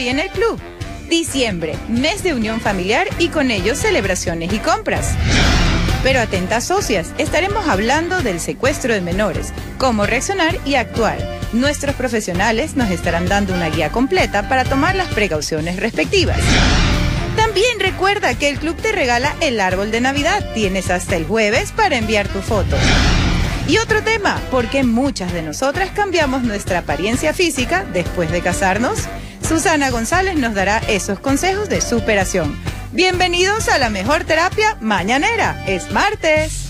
hoy en el club. Diciembre, mes de unión familiar y con ello celebraciones y compras. Pero atentas socias, estaremos hablando del secuestro de menores, cómo reaccionar y actuar. Nuestros profesionales nos estarán dando una guía completa para tomar las precauciones respectivas. También recuerda que el club te regala el árbol de Navidad. Tienes hasta el jueves para enviar tu foto. Y otro tema, ¿por qué muchas de nosotras cambiamos nuestra apariencia física después de casarnos? Susana González nos dará esos consejos de superación. Bienvenidos a la mejor terapia mañanera. Es martes.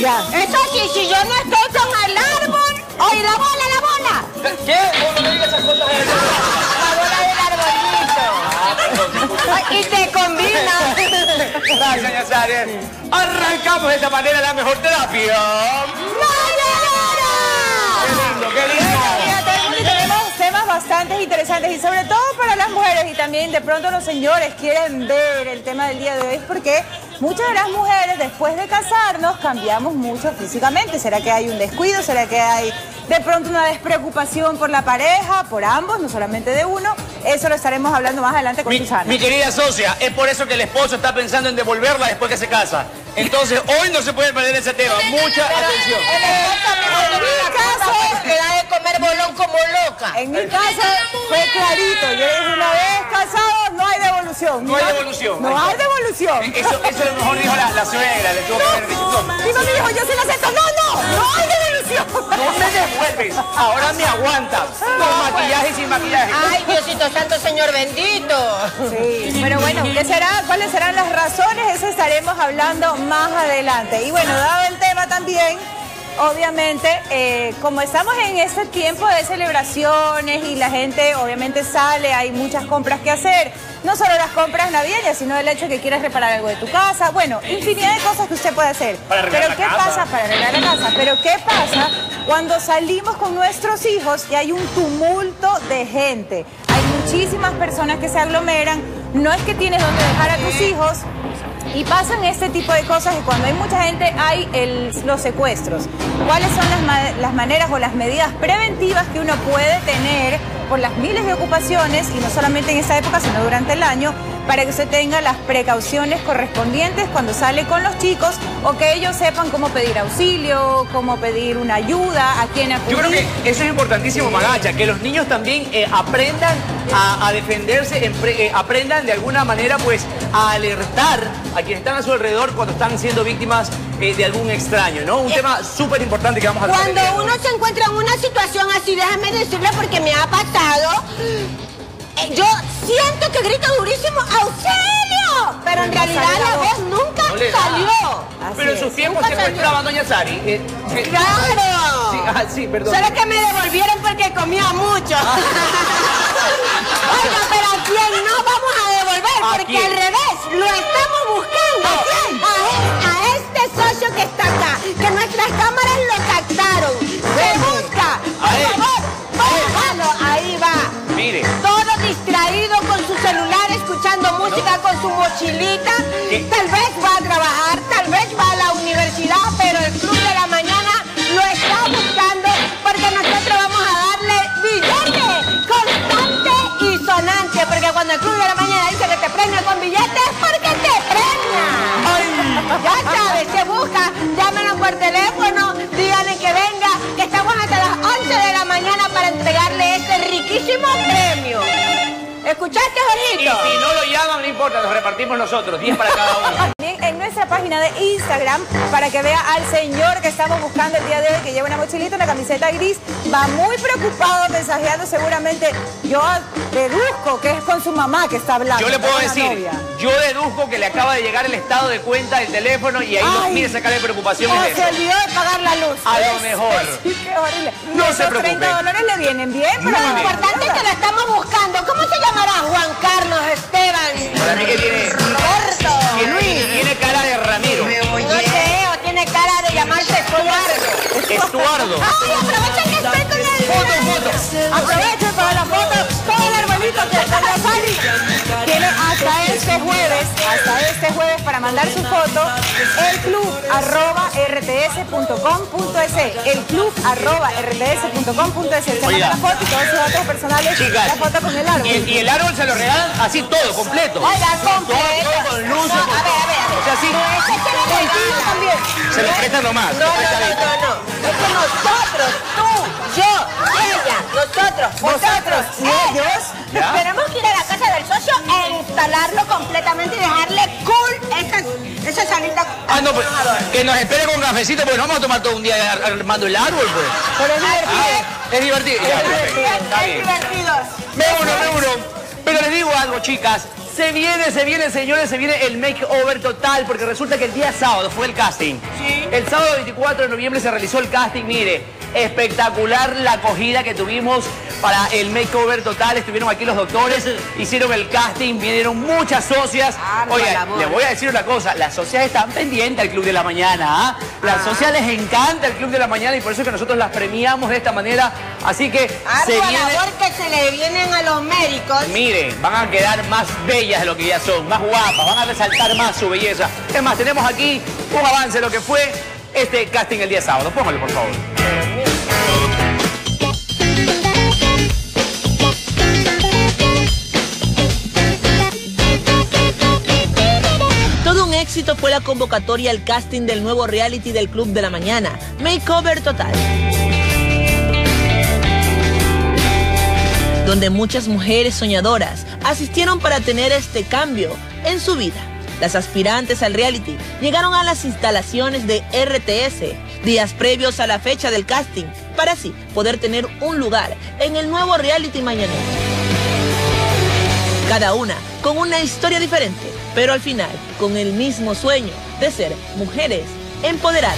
Eso sí, si yo no estoy con el árbol. Oye, la bola, la bola. ¿Qué? ¿Cómo no me digas esas cosas? La bola del arbolito. Ay, y te combina. Gracias. Arrancamos de esta manera la mejor terapia. ¡Qué lindo, qué lindo! Tenemos temas bastante interesantes y sobre todo para las mujeres y también de pronto los señores quieren ver el tema del día de hoy porque muchas de las mujeres después de casarnos cambiamos mucho físicamente. ¿Será que hay un descuido? ¿Será que hay de pronto una despreocupación por la pareja, por ambos, no solamente de uno? Eso lo estaremos hablando más adelante con Mi, Susana. mi querida socia, es por eso que el esposo está pensando en devolverla después que se casa. Entonces, hoy no se puede perder ese tema. Mucha atención. En mi caso, me da de comer bolón como loca. En mi caso fue clarito. Yo dije una vez casados no hay devolución. No hay devolución. No hay devolución. Eso, eso lo mejor dijo la, la suegra, le tuvo que haber dicho. No, Mi mami dijo, yo se la acepto. No, no, no hay devolución. no me devuelves, ahora me aguantas. Con maquillaje y sin maquillaje. Ay, Diosito Santo, Señor bendito. Sí, pero bueno, ¿qué será? ¿Cuáles serán las razones? Eso estaremos hablando más adelante. Y bueno, dado el tema también, obviamente, eh, como estamos en este tiempo de celebraciones y la gente obviamente sale, hay muchas compras que hacer. No solo las compras navideñas, sino el hecho de que quieras reparar algo de tu casa. Bueno, infinidad de cosas que usted puede hacer. Para Pero la ¿qué casa. pasa para arreglar la casa? Pero ¿qué pasa cuando salimos con nuestros hijos y hay un tumulto de gente? Hay muchísimas personas que se aglomeran. No es que tienes donde dejar a tus hijos, y pasan este tipo de cosas y cuando hay mucha gente hay el- los secuestros. ¿Cuáles son las, las maneras o las medidas preventivas que uno puede tener por las miles de ocupaciones y no solamente en esta época sino durante el año para que usted tenga las precauciones correspondientes cuando sale con los chicos o que ellos sepan cómo pedir auxilio, cómo pedir una ayuda, a quién acudir? Yo creo que eso es importantísimo, Magacha, que los niños también eh, aprendan a, a defenderse, empre- eh, aprendan de alguna manera pues a alertar a quienes están a su alrededor cuando están siendo víctimas eh, de algún extraño, ¿no? Un tema súper importante que vamos a Cuando uno se encuentra en una situación así, déjame decirle porque me ha pasado, eh, yo siento que grito durísimo, ¡auxilio! Pero en realidad la voz. nunca No salió. Así Pero en sus tiempos secuestraban Doña Sari. eh, eh, ¡Claro! Sí, ah, sí, perdón. Solo que me devolvieron porque comía mucho. Oiga, pero ¿a quién no vamos a devolver? ¿A Porque quién? al revés, lo estamos buscando. ¿A quién? A, a este socio que está acá, que nuestras cámaras lo captaron. Se busca. A Por él. favor, bájalo. Ahí va. Mire. Música con su mochilita. ¿Qué? Tal vez va a trabajar, tal vez va a la universidad, pero el Club de la Mañana lo está buscando porque nosotros vamos a darle billete constante y sonante. Porque cuando el Club de la Mañana dice que te premia con billetes, es porque te premia. Ya sabes, se busca, llámenos por teléfono, ¿Escuchaste, Y Jorgito? si no lo llaman, no importa, nos repartimos nosotros, 10 para cada uno. En nuestra página de Instagram para que vea al señor que estamos buscando el día de hoy que lleva una mochilita, una camiseta gris, va muy preocupado mensajeando seguramente. Yo deduzco que es con su mamá que está hablando. Yo le puedo decir, novia. Yo deduzco que le acaba de llegar el estado de cuenta del teléfono y ahí Ay. mire esa cara de preocupación. O es se olvidó de pagar la luz. A lo mejor. Sí, qué horrible. No se preocupe. 30 dólares le vienen bien, pero Lo importante es que lo estamos buscando. ¿Cómo se llamará? Juan Carlos Esteban. Para mí que tiene, Roberto. tiene, tiene cara de Ramiro. No sé, o tiene cara de llamarse Estuardo. Estuardo. Ay, aprovechen que estoy con el... Foto, foto. Aprovechen para la foto Tiene hasta este jueves, hasta este jueves para mandar su foto, el club arroba rts.com.es, el club arroba rts.com.es. Se manda la foto y todos sus datos personales, Chicas, la foto con el árbol. Y, y el árbol se lo regalan así todo, completo. Oiga, completo. Todo, todo con luces. No, con a ver, a ver, a ver. O sea, sí, Ese se lo regalo también. se lo prestan nomás. No, no, no, no, no. Es que nosotros, tú, yo, ella, nosotros, vosotros y ellos, ¿Ya? tenemos que ir a la casa del socio e instalarlo completamente y dejarle cool esa, esa salita. Ah, no, pues, que nos espere con cafecito, porque no vamos a tomar todo un día ar- armando el árbol, pues. Pero es divertido. Ah, es divertido. Ya, perfecto. Está Es bien. divertido. Me uno, me uno. Pero les digo algo, chicas. Se viene, se viene, señores, se viene el makeover total, porque resulta que el día sábado fue el casting. El sábado 24 de noviembre se realizó el casting, mire, espectacular la acogida que tuvimos para el makeover total. Estuvieron aquí los doctores, hicieron el casting, vinieron muchas socias. Voz. le voy a decir una cosa, las socias están pendientes al Club de la Mañana, ¿ah? Las socias les encanta el Club de la Mañana y por eso es que nosotros las premiamos de esta manera. Así que se viene... labor que se le vienen a los médicos. Miren, van a quedar más bellas de lo que ya son, más guapas, van a resaltar más su belleza. Es más, tenemos aquí un avance de lo que fue este casting el día sábado. Póngalo, por favor. Éxito fue la convocatoria al casting del nuevo reality del Club de la Mañana, Makeover Total. Donde muchas mujeres soñadoras asistieron para tener este cambio en su vida. Las aspirantes al reality llegaron a las instalaciones de RTS días previos a la fecha del casting para así poder tener un lugar en el nuevo reality mañanero cada una con una historia diferente, pero al final con el mismo sueño de ser mujeres empoderadas.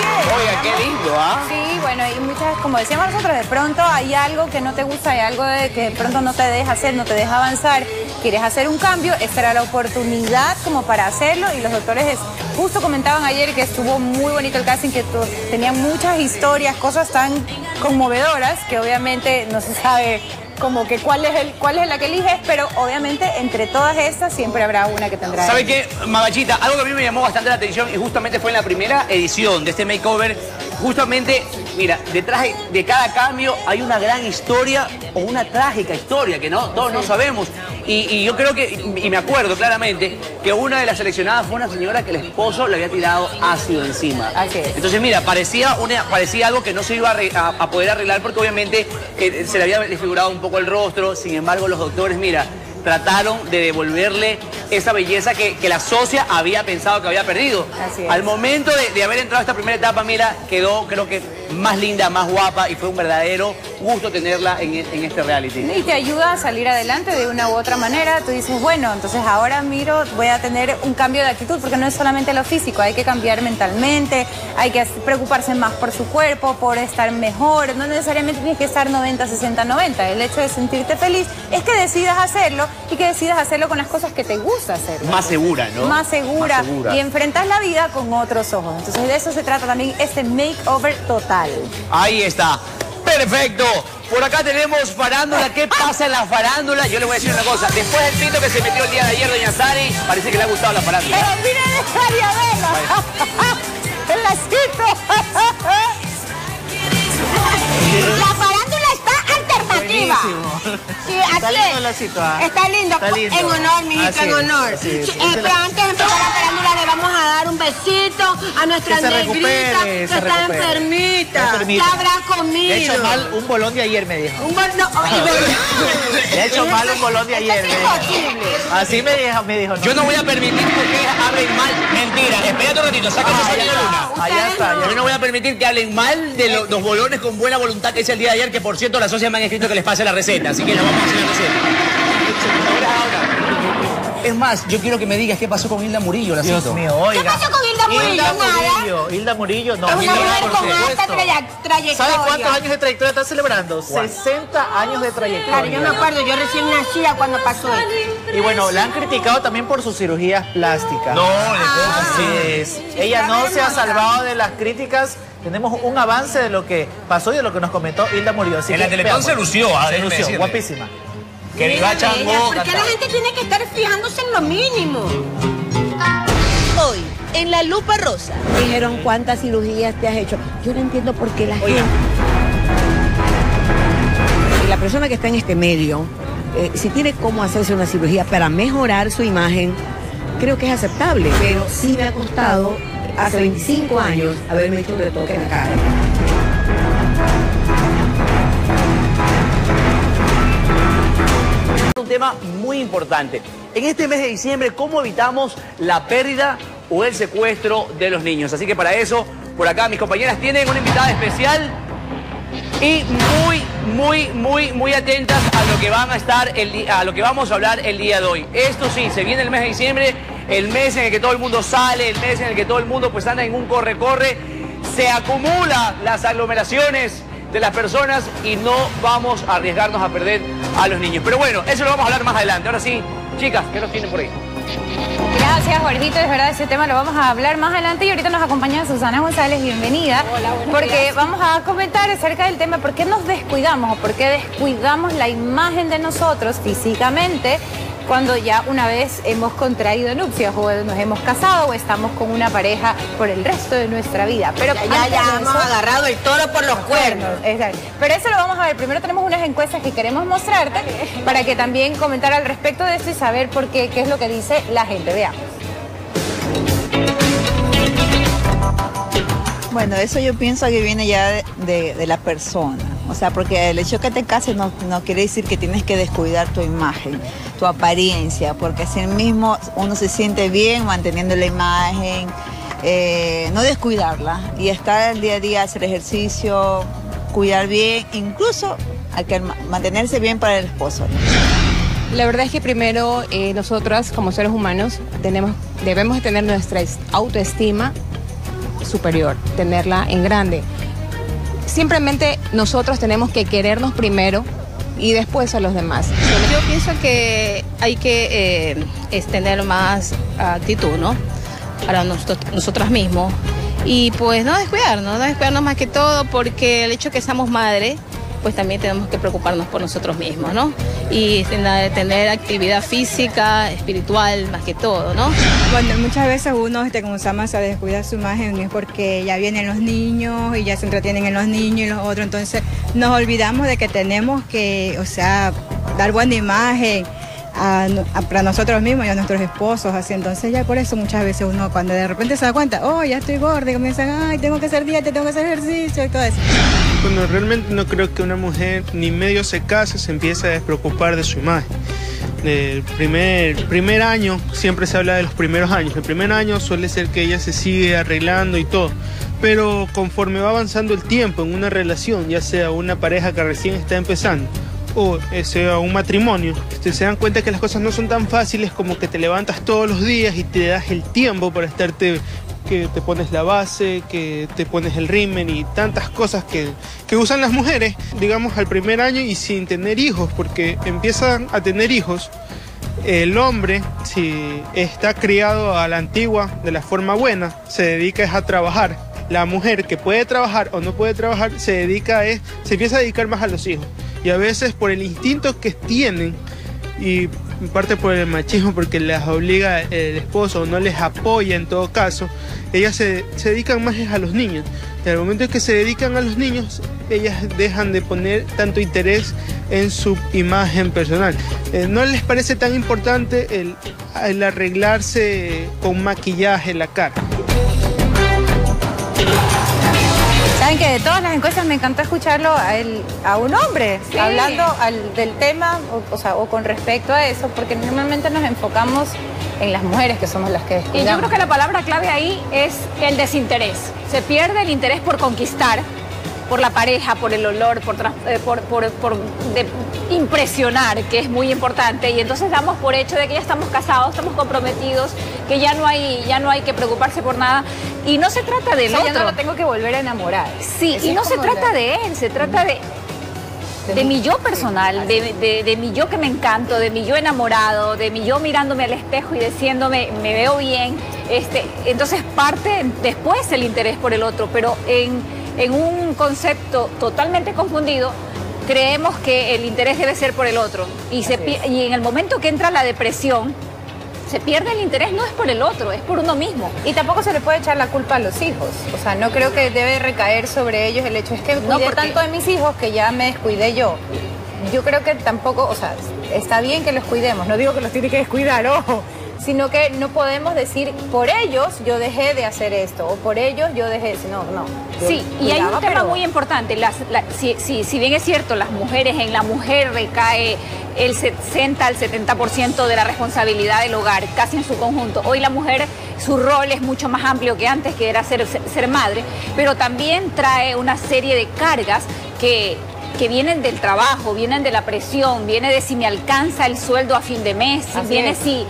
Oiga, qué lindo, ¿ah? Sí, bueno, y muchas, como decíamos nosotros, de pronto hay algo que no te gusta, hay algo de que de pronto no te deja hacer, no te deja avanzar, quieres hacer un cambio, esta era la oportunidad como para hacerlo y los doctores es- justo comentaban ayer que estuvo muy bonito el casting, que tenían muchas historias, cosas tan conmovedoras que obviamente no se sabe como que cuál es, el, cuál es la que eliges, pero obviamente entre todas estas siempre habrá una que tendrá. ¿Sabe qué, Magachita? Algo que a mí me llamó bastante la atención y justamente fue en la primera edición de este makeover. Justamente, mira, detrás de- cada cambio hay una gran historia o una trágica historia que no, todos no sabemos. Y, y yo creo que, y me acuerdo claramente, que una de las seleccionadas fue una señora que el esposo le había tirado ácido encima. Así es. Entonces, mira, parecía, una, parecía algo que no se iba a, arre- a- a poder arreglar porque obviamente eh, se le había desfigurado un poco el rostro. Sin embargo, los doctores, mira, trataron de devolverle esa belleza que, que la socia había pensado que había perdido. Así es. Al momento de, de haber entrado a esta primera etapa, mira, quedó creo que más linda, más guapa y fue un verdadero gusto tenerla en, en este reality. Y te ayuda a salir adelante de una u otra manera. Tú dices, bueno, entonces ahora miro, voy a tener un cambio de actitud, porque no es solamente lo físico, hay que cambiar mentalmente, hay que preocuparse más por su cuerpo, por estar mejor. No necesariamente tienes que estar 90, 60, 90. El hecho de sentirte feliz es que decidas hacerlo y que decidas hacerlo con las cosas que te gusta hacer. Más segura, ¿no? Más segura, Más segura. y enfrentas la vida con otros ojos. Entonces de eso se trata también este makeover total. Ahí está. Perfecto. Por acá tenemos farándula. ¿Qué pasa en la farándula? Yo le voy a decir una cosa. Después del pito que se metió el día de ayer, doña Sari, parece que le ha gustado la farándula. Pero miren esa diadema. El. La farándula alternativa. Sí, Está lindo es. el lacito, ah. Está lindo. Está lindo. En honor, mijito, en honor. es. Eh, pero la- antes de empezar la farándula le vamos a dar un besito a nuestra Que negrita recupere, que está recupere. enfermita. Enfermita. ¿Qué habrá comido? Le he hecho mal un bolón de ayer, me dijo. Un bol- no, bol- Le he hecho mal un bolón de ayer. es imposible. Así me dijo, me dijo. Yo no voy a permitir que ustedes hablen mal. Mentira. Espérate un ratito, saca esa Sonia Luna. Allá está. Yo no voy a permitir que hablen mal de lo- los bolones con buena voluntad que hice el día de ayer, que por cierto las socias me han escrito que les pase la receta, así que les vamos a hacer la receta. Es más, yo quiero que me digas qué pasó con Hilda Murillo, la Dios mío, oiga. ¿Qué pasó con Hilda Murillo? Hilda Nada. Murillo, Hilda Murillo, no. Es una mujer por con supuesto. alta trayectoria. ¿Sabe cuántos años de trayectoria está celebrando? 60 años de Claro, yo me trayectoria. acuerdo, yo recién nacía cuando pasó. Y bueno, la han criticado también por sus cirugías plásticas. No, Así es. Ella no se ha salvado de las críticas. Tenemos un avance de lo que pasó y de lo que nos comentó Hilda Murillo. Así En que la Teletón se lució, ah, Se lució, guapísima. Que viva Chango. ¿Por qué la gente tiene que estar fijándose en lo mínimo? Hoy, en la lupa rosa. Dijeron cuántas cirugías te has hecho. Yo no entiendo por qué la gente. la persona que está en este medio, eh, si tiene cómo hacerse una cirugía para mejorar su imagen, creo que es aceptable. Pero sí me ha costado hace 25 años haberme hecho un retoque en la cara. Tema muy importante. En este mes de diciembre, ¿cómo evitamos la pérdida o el secuestro de los niños? Así que para eso, por acá mis compañeras tienen una invitada especial y muy, muy, muy, muy atentas a lo que van a estar, el a lo que vamos a hablar el día de hoy. Esto sí, se viene el mes de diciembre, el mes en el que todo el mundo sale, el mes en el que todo el mundo pues anda en un corre-corre, se acumulan las aglomeraciones de las personas y no vamos a arriesgarnos a perder a los niños. Pero bueno, eso lo vamos a hablar más adelante. Ahora sí, chicas, ¿qué nos tienen por ahí? Gracias, Jorgito. Es verdad, ese tema lo vamos a hablar más adelante y ahorita nos acompaña Susana González. Bienvenida. Porque vamos a comentar acerca del tema por qué nos descuidamos o por qué descuidamos la imagen de nosotros físicamente cuando ya una vez hemos contraído nupcias o nos hemos casado o estamos con una pareja por el resto de nuestra vida. Pero Ya, ya, hemos eso- agarrado el toro por los cuernos. Exacto. Pero eso lo vamos a ver. Primero tenemos unas encuestas que queremos mostrarte para que también comentar al respecto de esto y saber por qué, qué es lo que dice la gente. Veamos. Bueno, eso yo pienso que viene ya de, de- de la persona. O sea, porque el hecho que te cases no, quiere decir que tienes que descuidar tu imagen, tu apariencia, porque así mismo uno se siente bien manteniendo la imagen, eh, no descuidarla y estar el día a día, hacer ejercicio, cuidar bien, incluso mantenerse bien para el esposo. La verdad es que primero eh, nosotras como seres humanos tenemos, debemos de tener nuestra es- autoestima superior, tenerla en grande. Simplemente nosotros tenemos que querernos primero y después a los demás. Yo pienso que hay que eh, es tener más actitud, ¿no? Para nosotros, mismos. Y pues no descuidarnos, no descuidarnos más que todo, porque el hecho que seamos madres, pues también tenemos que preocuparnos por nosotros mismos, ¿no? Y tener, actividad física, espiritual, más que todo, ¿no? Bueno, muchas veces uno este, comenzamos más a descuidar su imagen es porque ya vienen los niños y ya se entretienen en los niños y los otros, entonces nos olvidamos de que tenemos que, o sea, dar buena imagen para nosotros mismos y a nuestros esposos, así, entonces ya por eso muchas veces uno cuando de repente se da cuenta, oh, ya estoy gorda, y comienzan, ay, tengo que hacer dieta, tengo que hacer ejercicio y todo eso. Bueno, realmente no creo que una mujer ni medio se case se empiece a despreocupar de su imagen. El primer, primer año, siempre se habla de los primeros años. El primer año suele ser que ella se sigue arreglando y todo. Pero conforme va avanzando el tiempo en una relación, ya sea una pareja que recién está empezando o eh, sea un matrimonio, este, se dan cuenta que las cosas no son tan fáciles como que te levantas todos los días y te das el tiempo para estarte que te pones la base, que te pones el rimen y tantas cosas que, que usan las mujeres, digamos, al primer año y sin tener hijos, porque empiezan a tener hijos. El hombre, si está criado a la antigua, de la forma buena, se dedica a trabajar. La mujer que puede trabajar o no puede trabajar, se dedica es, se empieza a dedicar más a los hijos. Y a veces por el instinto que tienen, y en parte por el machismo, porque las obliga el esposo no les apoya en todo caso, ellas se, dedican más a los niños. Y al momento en que se dedican a los niños, ellas dejan de poner tanto interés en su imagen personal. Eh, ¿No les parece tan importante el, el arreglarse con maquillaje la cara? Saben que de todas las encuestas me encantó escucharlo a, él- a un hombre hablando al- del tema, o, o sea, o con respecto a eso, porque normalmente nos enfocamos en las mujeres que somos las que Y yo creo que la palabra clave ahí es el desinterés. Se pierde el interés por conquistar, por la pareja, por el olor, por, eh, por, por- por de- impresionar, que es muy importante. Y entonces damos por hecho de que ya estamos casados, estamos comprometidos, que ya no hay, ya no hay que preocuparse por nada. Y no se trata del O sea, no lo tengo que volver a enamorar. Sí, y no se trata la- de él, se trata de, de mi yo personal, de, de- de mi yo que me encanto, de mi yo enamorado, de mi yo mirándome al espejo y diciéndome, me veo bien. Este, entonces parte después el interés por el otro, pero en, en un concepto totalmente confundido, creemos que el interés debe ser por el otro. Y, se, pi- y en el momento que entra la depresión, se pierde el interés, no es por el otro, es por uno mismo. Y tampoco se le puede echar la culpa a los hijos. O sea, no creo que debe recaer sobre ellos el hecho. Es que cuidé porque- tanto de mis hijos que ya me descuidé yo. Yo creo que tampoco, o sea, está bien que los cuidemos. No digo que los tiene que descuidar, ojo. Sino que no podemos decir, por ellos yo dejé de hacer esto, o por ellos yo dejé, no, no. Sí, y hay un tema pero- muy importante. Las, la- si, si- si bien es cierto, las mujeres, en la mujer recae el 60 al 70% de la responsabilidad del hogar, casi en su conjunto. Hoy la mujer, su rol es mucho más amplio que antes, que era ser, ser madre, pero también trae una serie de cargas que que vienen del trabajo, vienen de la presión, viene de si me alcanza el sueldo a fin de mes, Así viene es. si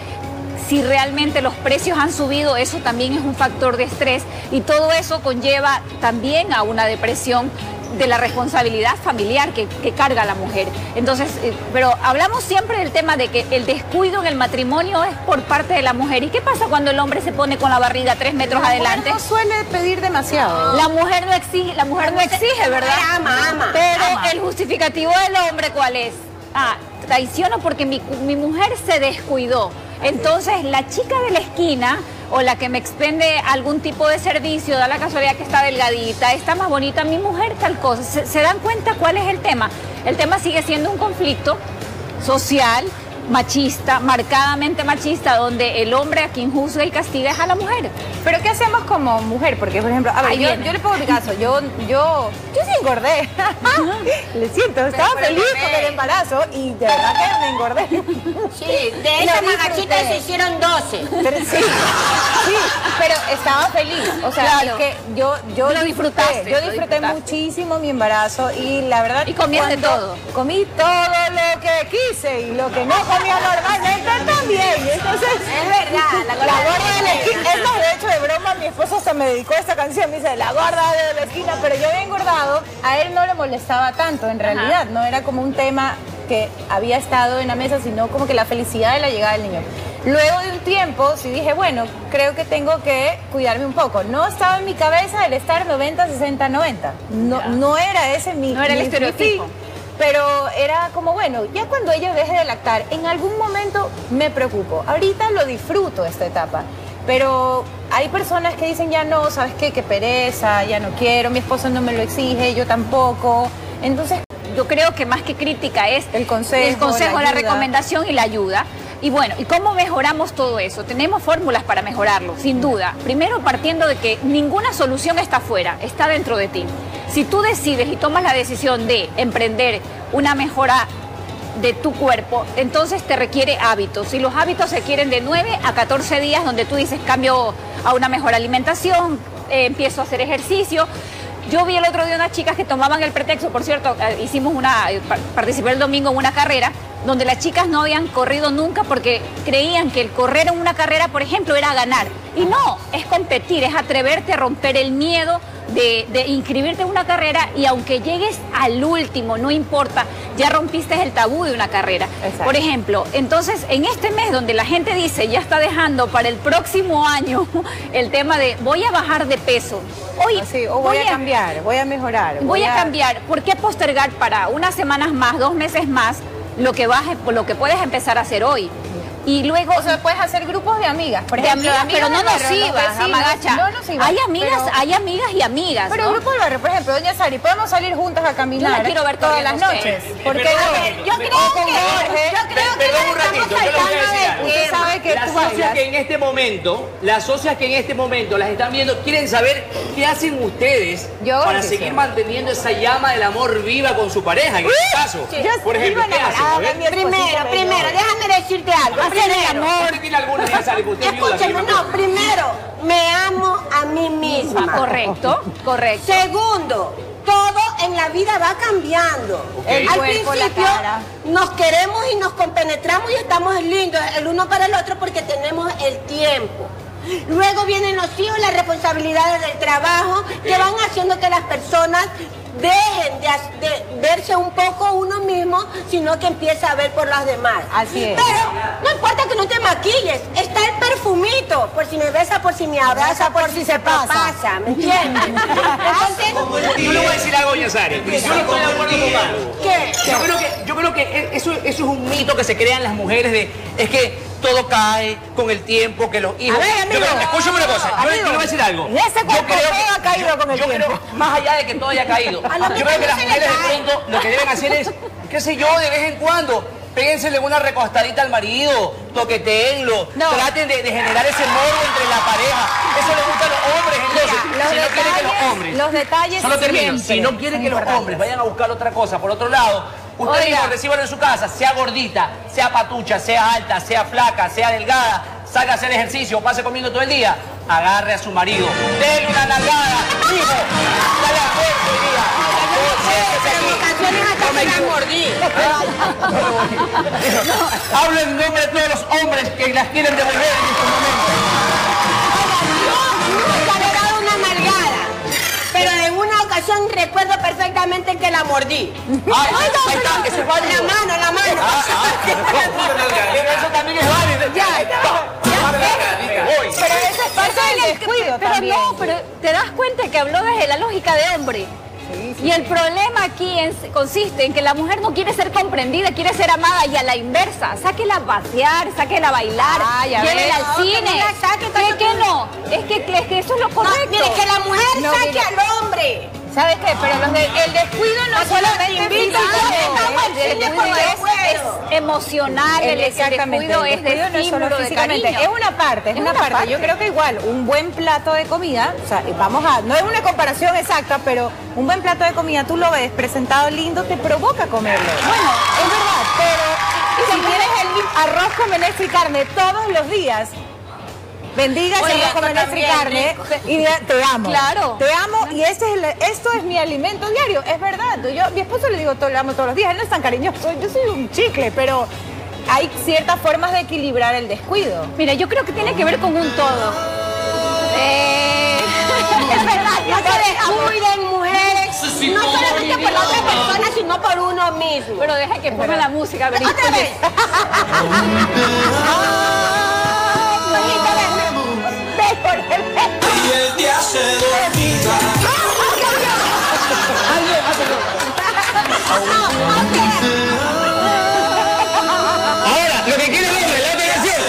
si realmente los precios han subido, eso también es un factor de estrés y todo eso conlleva también a una depresión de la responsabilidad familiar que, que carga la mujer. Entonces, eh, pero hablamos siempre del tema de que el descuido en el matrimonio es por parte de la mujer. ¿Y qué pasa cuando el hombre se pone con la barriga tres metros La mujer adelante? no suele pedir demasiado. La mujer no exige, la mujer no exige, ¿verdad? ama, ama, Pero ama. el justificativo del hombre, ¿cuál es? Ah, traiciono porque mi, mi mujer se descuidó. Entonces, la chica de la esquina o la que me expende algún tipo de servicio, da la casualidad que está delgadita, está más bonita, mi mujer tal cosa. ¿Se, se dan cuenta cuál es el tema? El tema sigue siendo un conflicto social, machista, marcadamente machista, donde el hombre a quien juzga y castiga es a la mujer. Pero ¿qué hacemos como mujer? Porque, por ejemplo, a ver, yo, le pongo mi caso. Yo, yo, yo sí engordé. le siento, estaba pero feliz con el embarazo y de verdad que me engordé. Sí, de Lo esa disfruté. magachita se hicieron 12. Pero sí, sí, pero estaba feliz. O sea, Claro. es que yo, yo Lo disfrutaste, Yo lo disfruté disfrutaste. muchísimo mi embarazo y la verdad. Y comías de todo. Comí todo lo que quise y lo que no comía normalmente también. Entonces, Es verdad, la la gorda de la esquina. De hecho, de broma, mi esposo hasta me dedicó a esta canción. Me dice, la gorda de la esquina. Pero yo había engordado. A él no le molestaba tanto, en realidad. No era como un tema que había estado en la mesa, sino como que la felicidad de la llegada del niño. Luego de un tiempo, sí dije, bueno, creo que tengo que cuidarme un poco. No estaba en mi cabeza el estar 90, 60, 90. No, no era ese mi No era el mi- estereotipo. mi. Pero era como, bueno, ya cuando ella deje de lactar, en algún momento me preocupo. Ahorita lo disfruto esta etapa. Pero hay personas que dicen, ya no, ¿sabes qué? Qué pereza, ya no quiero, mi esposo no me lo exige, yo tampoco. Entonces, Yo creo que más que crítica es El consejo, el consejo, la recomendación y la ayuda. Y bueno, ¿y cómo mejoramos todo eso? Tenemos fórmulas para mejorarlo, sin duda. Primero partiendo de que ninguna solución está afuera, está dentro de ti. Si tú decides y tomas la decisión de emprender una mejora de tu cuerpo, entonces te requiere hábitos. Y los hábitos se quieren de 9 a 14 días donde tú dices cambio a una mejor alimentación, eh, empiezo a hacer ejercicio. Yo vi el otro día unas chicas que tomaban el pretexto, por cierto, eh, hicimos una, eh, par- participé el domingo en una carrera donde las chicas no habían corrido nunca porque creían que el correr en una carrera, por ejemplo, era ganar. Y no, es competir, es atreverte a romper el miedo de, de inscribirte en una carrera y aunque llegues al último, no importa, ya rompiste el tabú de una carrera. Exacto. Por ejemplo, entonces en este mes donde la gente dice ya está dejando para el próximo año el tema de voy a bajar de peso. Hoy así, o voy, a cambiar, voy a mejorar. Voy a cambiar. ¿Por qué postergar para unas semanas más, dos meses más, lo que vas, lo que puedes empezar a hacer hoy? Y luego. O sea, puedes hacer grupos de amigas, por de ejemplo. amigas, pero no nocivas, amagacha. No nocivas, hay amigas, pero- hay amigas y amigas. Pero ¿no? el grupo del barrio, por ejemplo, doña Sari, podemos salir juntas a caminar Yo la quiero ver todas las noches. Porque Perdón, a ver, yo me- creo que Jorge, yo creo que Perdón ya un ratito, estamos yo le voy a decir saltando algo. de Usted sabe que las socias que en este momento, las socias que en este momento las están viendo, quieren saber qué hacen ustedes Yo para seguir manteniendo esa llama del amor viva con su pareja, en este caso. Yo Por ejemplo, de Primero, primero, déjame decirte algo. Así primero. el amor. Usted tiene alguna, ya sabe, que usted es viuda, Escúcheme, no, primero, me amo a mí misma. Ah, correcto, correcto. Segundo, todo en la vida va cambiando. El Al cuerpo, la principio cara. nos queremos y nos compenetramos y estamos lindos el uno para el otro porque tenemos el tiempo. Luego vienen los hijos, las responsabilidades del trabajo que van haciendo que las personas dejen de, verse un poco uno mismo, sino que empieza a ver por los demás. Así es. Pero no importa que no te maquilles, está el perfumito, por si me besa, por si me abraza, por, si se pasa, ¿me entiendes? Entonces, Yo le voy a decir algo, doña Sari. Yo no estoy de acuerdo con algo. ¿Qué? Yo creo que, yo creo que e- eso, eso es un mito que se crean las mujeres de es que todo cae con el tiempo, que los hijos. A ver, Yo amigo. creo- escúchame una cosa, yo, yo le voy a decir algo. Ese Yo creo que- ha caído yo- con el yo tiempo. creo, más allá de que todo haya caído, yo creo que no las mujeres de pronto lo que deben hacer es, qué sé yo, de vez en cuando. Péguensele una recostadita al marido, toqueteenlo, No. traten de, de generar ese morbo entre la pareja. Eso le gusta a los hombres, entonces. Mira, los si no quieren que los hombres. los detalles Solo termino. Si no quieren que los hombres vayan a buscar otra cosa por otro lado, usted Oiga. mismo recíbalo en su casa, sea gordita, sea patucha, sea alta, sea flaca, sea delgada, salga a hacer ejercicio, pase comiendo todo el día, agarre a su marido, denle una nalgada, hijo, dale a fuerza hoy día. Hablo en nombre de todos los hombres que las quieren devolver en estos momentos. Ocasión recuerdo perfectamente que la mordí. Ay, ahí está, ese es válido. La mano, la mano. Ah, ah, pero eso también es válido. Ya, voy. Pero eso es parte del descuido Pero también. no, pero te das cuenta que habló desde la lógica de hombre. Y el problema aquí en- consiste en que la mujer no quiere ser comprendida, quiere ser amada y a la inversa. Sáquela a pasear, sáquela a bailar, Ay, a llévela al No, que cine. no la saque, ¿Qué, que no? Es que, es que eso es lo No, correcto. mire, que la mujer No, saque mire. al hombre. ¿Sabes qué? Pero los de- el descuido no Porque solamente invito físico, el descuido es- es emocional, el, descuido es de no es solo físicamente, es una parte, es, una, parte. Yo creo que igual, un buen plato de comida, o sea, vamos a, no es una comparación exacta, pero un buen plato de comida, tú lo ves presentado lindo, te provoca comerlo. Bueno, es verdad, pero si tienes el arroz con menestra y carne todos los días, bendiga ese y también, carne y te amo. Claro. Te amo y este es el- esto es mi alimento diario, es verdad. Yo mi esposo le digo, todo, le amo todos los días, él no es tan cariñoso, yo soy un chicle, pero hay ciertas formas de equilibrar el descuido. Mira, yo creo que tiene que ver con un todo. Eh, es verdad, No se descuiden, mujeres. No solamente por la otra persona, sino por uno mismo. Pero deja que ponga la música, Benito. Otra vez. Y él te hace dormida. Ahora, lo que quiere el hombre, la otra canción.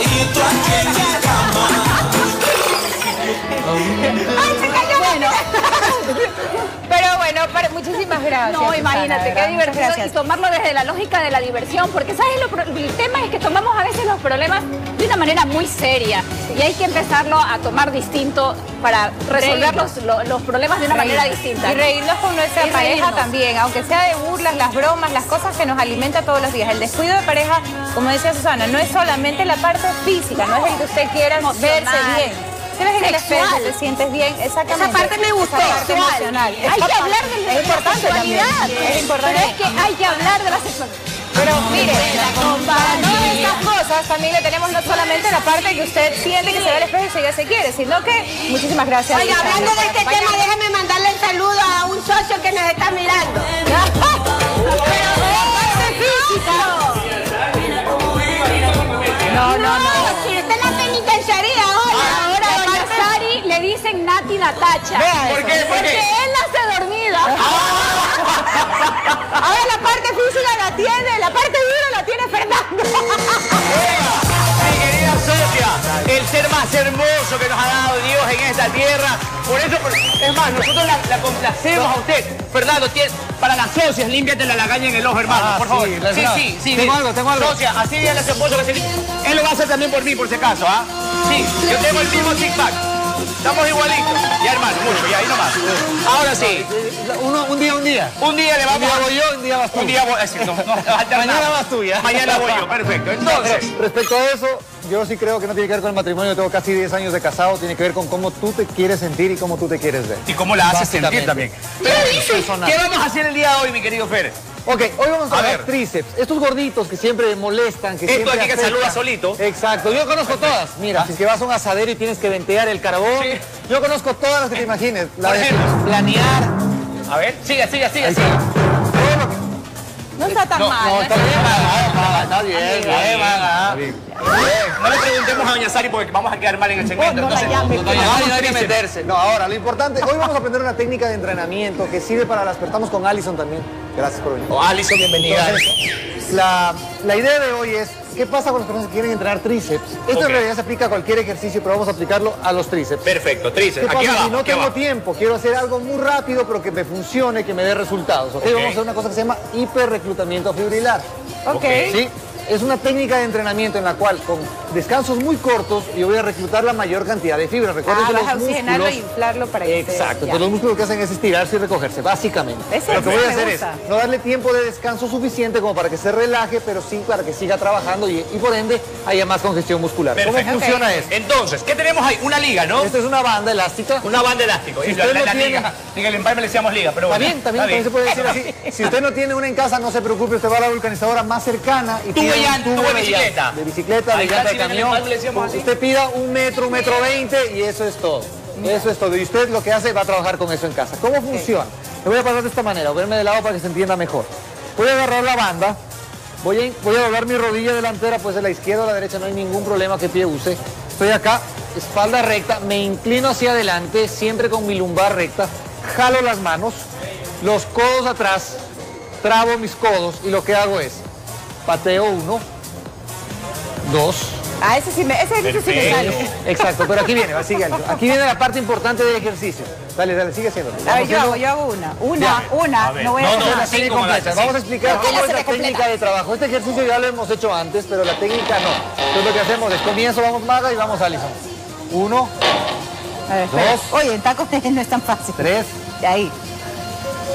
Y tú aquí en mi cama. Bueno, pero bueno, para- muchísimas gracias. No, Susana, imagínate, qué divertido y tomarlo desde la lógica de la diversión, porque sabes lo el tema es que tomamos a veces los problemas de una manera muy seria y hay que empezarlo a tomar distinto para resolver los, lo- los problemas de una manera distinta. Y reírnos con nuestra Y pareja reírnos. también, aunque sea de burlas, las bromas, las cosas que nos alimenta todos los días. El descuido de pareja, como decía Susana, no es solamente la parte física, no es el que usted quiera Emocional. verse bien. Te ves en el espejo, Sexual. te sientes bien, exactamente. Esa parte me gustó. Esa parte emocional. Hay que hablar de la sexualidad. Es importante. Pero es que hay que hablar de la sexualidad. Pero mire, para todas estas cosas también le tenemos no solamente la parte que usted siente que se ve al espejo y si ya se quiere, sino que muchísimas gracias. Oiga, hablando de este tema, déjeme mandarle el saludo a un socio que nos está mirando. No, no, no. Si está en la penitenciaría ahora. Ahora a doña Sari le dicen Nati Natacha. Vea ¿Por qué? ¿Por Porque él hace dormida. Ahora la parte física la tiene, la parte dura la tiene Fernando. Mi querida socia, el ser más hermoso que nos ha dado Dios en esta tierra. Por eso, es más, nosotros la, la complacemos a usted. Fernando, tiene- para las socias, límpiate la lagaña en el ojo, hermano, Ah, por favor. sí, sí, sí, sí. Tengo mire. algo, tengo algo. Socia, así dígale a su esposo que se. Él lo va a hacer también por mí, por si acaso, ¿ah? Sí, yo tengo el mismo tic-tac. Estamos igualitos. Ya, hermano, mucho, ya, ahí nomás. Ahora sí. Uno, un día, un día. Un día le vamos Un día a- voy yo, un día vas tú. Un día voy, así, no, no. Mañana vas tú ya. Mañana voy yo, perfecto. Entonces, Respecto a eso, yo sí creo que no tiene que ver con el matrimonio. Yo tengo casi 10 años de casado. Tiene que ver con cómo tú te quieres sentir y cómo tú te quieres ver. y cómo la haces sentir también. ¿Qué dices? ¿Qué vamos a hacer el día de hoy, mi querido Fer? Ok, hoy vamos a, A ver tríceps. Estos gorditos que siempre molestan, que Esto siempre aquí que afectan. saluda solito. Exacto, yo conozco todas. Mira, si es que vas a un asadero y tienes que ventear el carbón, Sí. yo conozco todas las que te imagines. La Por de ejemplo. planear. A ver, siga, siga, siga, siga. No está tan No, mal. No, ¿no? está bien, está bien, bien, Maga. No le preguntemos a Doña Sari porque vamos a quedar mal en el segmento. no la Entonces, No, llamamos no hay que meterse. No, ahora, lo importante, hoy vamos a aprender una técnica de entrenamiento que sirve para las personas. Estamos con Alison también. Gracias por venir. Oh, Alison, bienvenida. Entonces, la, la idea de hoy es, ¿qué pasa con las personas que quieren entrenar tríceps? Esto en realidad se aplica a cualquier ejercicio, pero vamos a aplicarlo a los tríceps. Perfecto, ¿Qué tríceps. pasa Aquí si abajo, no aquí tengo abajo. tiempo? Quiero hacer algo muy rápido, pero que me funcione, que me dé resultados. ¿ok? Ok. Vamos a hacer una cosa que se llama hiperreclutamiento fibrilar. Ok. ¿Sí? Es una técnica de entrenamiento en la cual con descansos muy cortos yo voy a reclutar la mayor cantidad de fibras. Recuerden Ah, que vas los a oxigenarlo e inflarlo para que se- Exacto, entonces los músculos lo que hacen es estirarse y recogerse, básicamente. Ese lo que voy a hacer gusta. es no darle tiempo de descanso suficiente como para que se relaje, pero sí para que siga trabajando y, y por ende haya más congestión muscular. Perfecto. ¿Cómo funciona esto? Entonces, ¿qué tenemos ahí? Una liga, ¿no? Esta es una banda elástica. Una banda elástico. Si la, la- no la tiene- liga. En el empalme le decíamos liga, pero Está bueno. bien, también, está también se puede decir así. Si usted no tiene una en casa, no se preocupe, usted va a la vulcanizadora más cercana y pide de bicicleta. De bicicleta, de llanta de camión. Usted pida un metro, un metro veinte y eso es todo. Eso es todo. Y usted lo que hace va a trabajar con eso en casa. ¿Cómo funciona? Le voy a pasar de esta manera, voy a verme de lado para que se entienda mejor. Voy a agarrar la banda, voy a, voy a doblar mi rodilla delantera, pues de la izquierda a la derecha no hay ningún problema que pie use. Estoy acá, espalda recta, me inclino hacia adelante, siempre con mi lumbar recta, jalo las manos, los codos atrás, trabo mis codos y lo que hago es pateo uno, dos, Ah, ese sí me, ese ejercicio sí me sale. Exacto, pero aquí viene, va, sigue. Aquí viene la parte importante del ejercicio. Dale, dale, sigue haciendo. A ver, yo hago, yo hago una. Una, Ya. una. No voy a hacer no, una serie completa. la- Vamos a explicar cómo es la técnica de trabajo. Este ejercicio ya lo hemos hecho antes, pero la técnica no. Entonces lo que hacemos es comienzo, vamos Maga y vamos Alison. Uno, A ver, espera. Dos. Oye, en tacos no es tan fácil. tres, De ahí.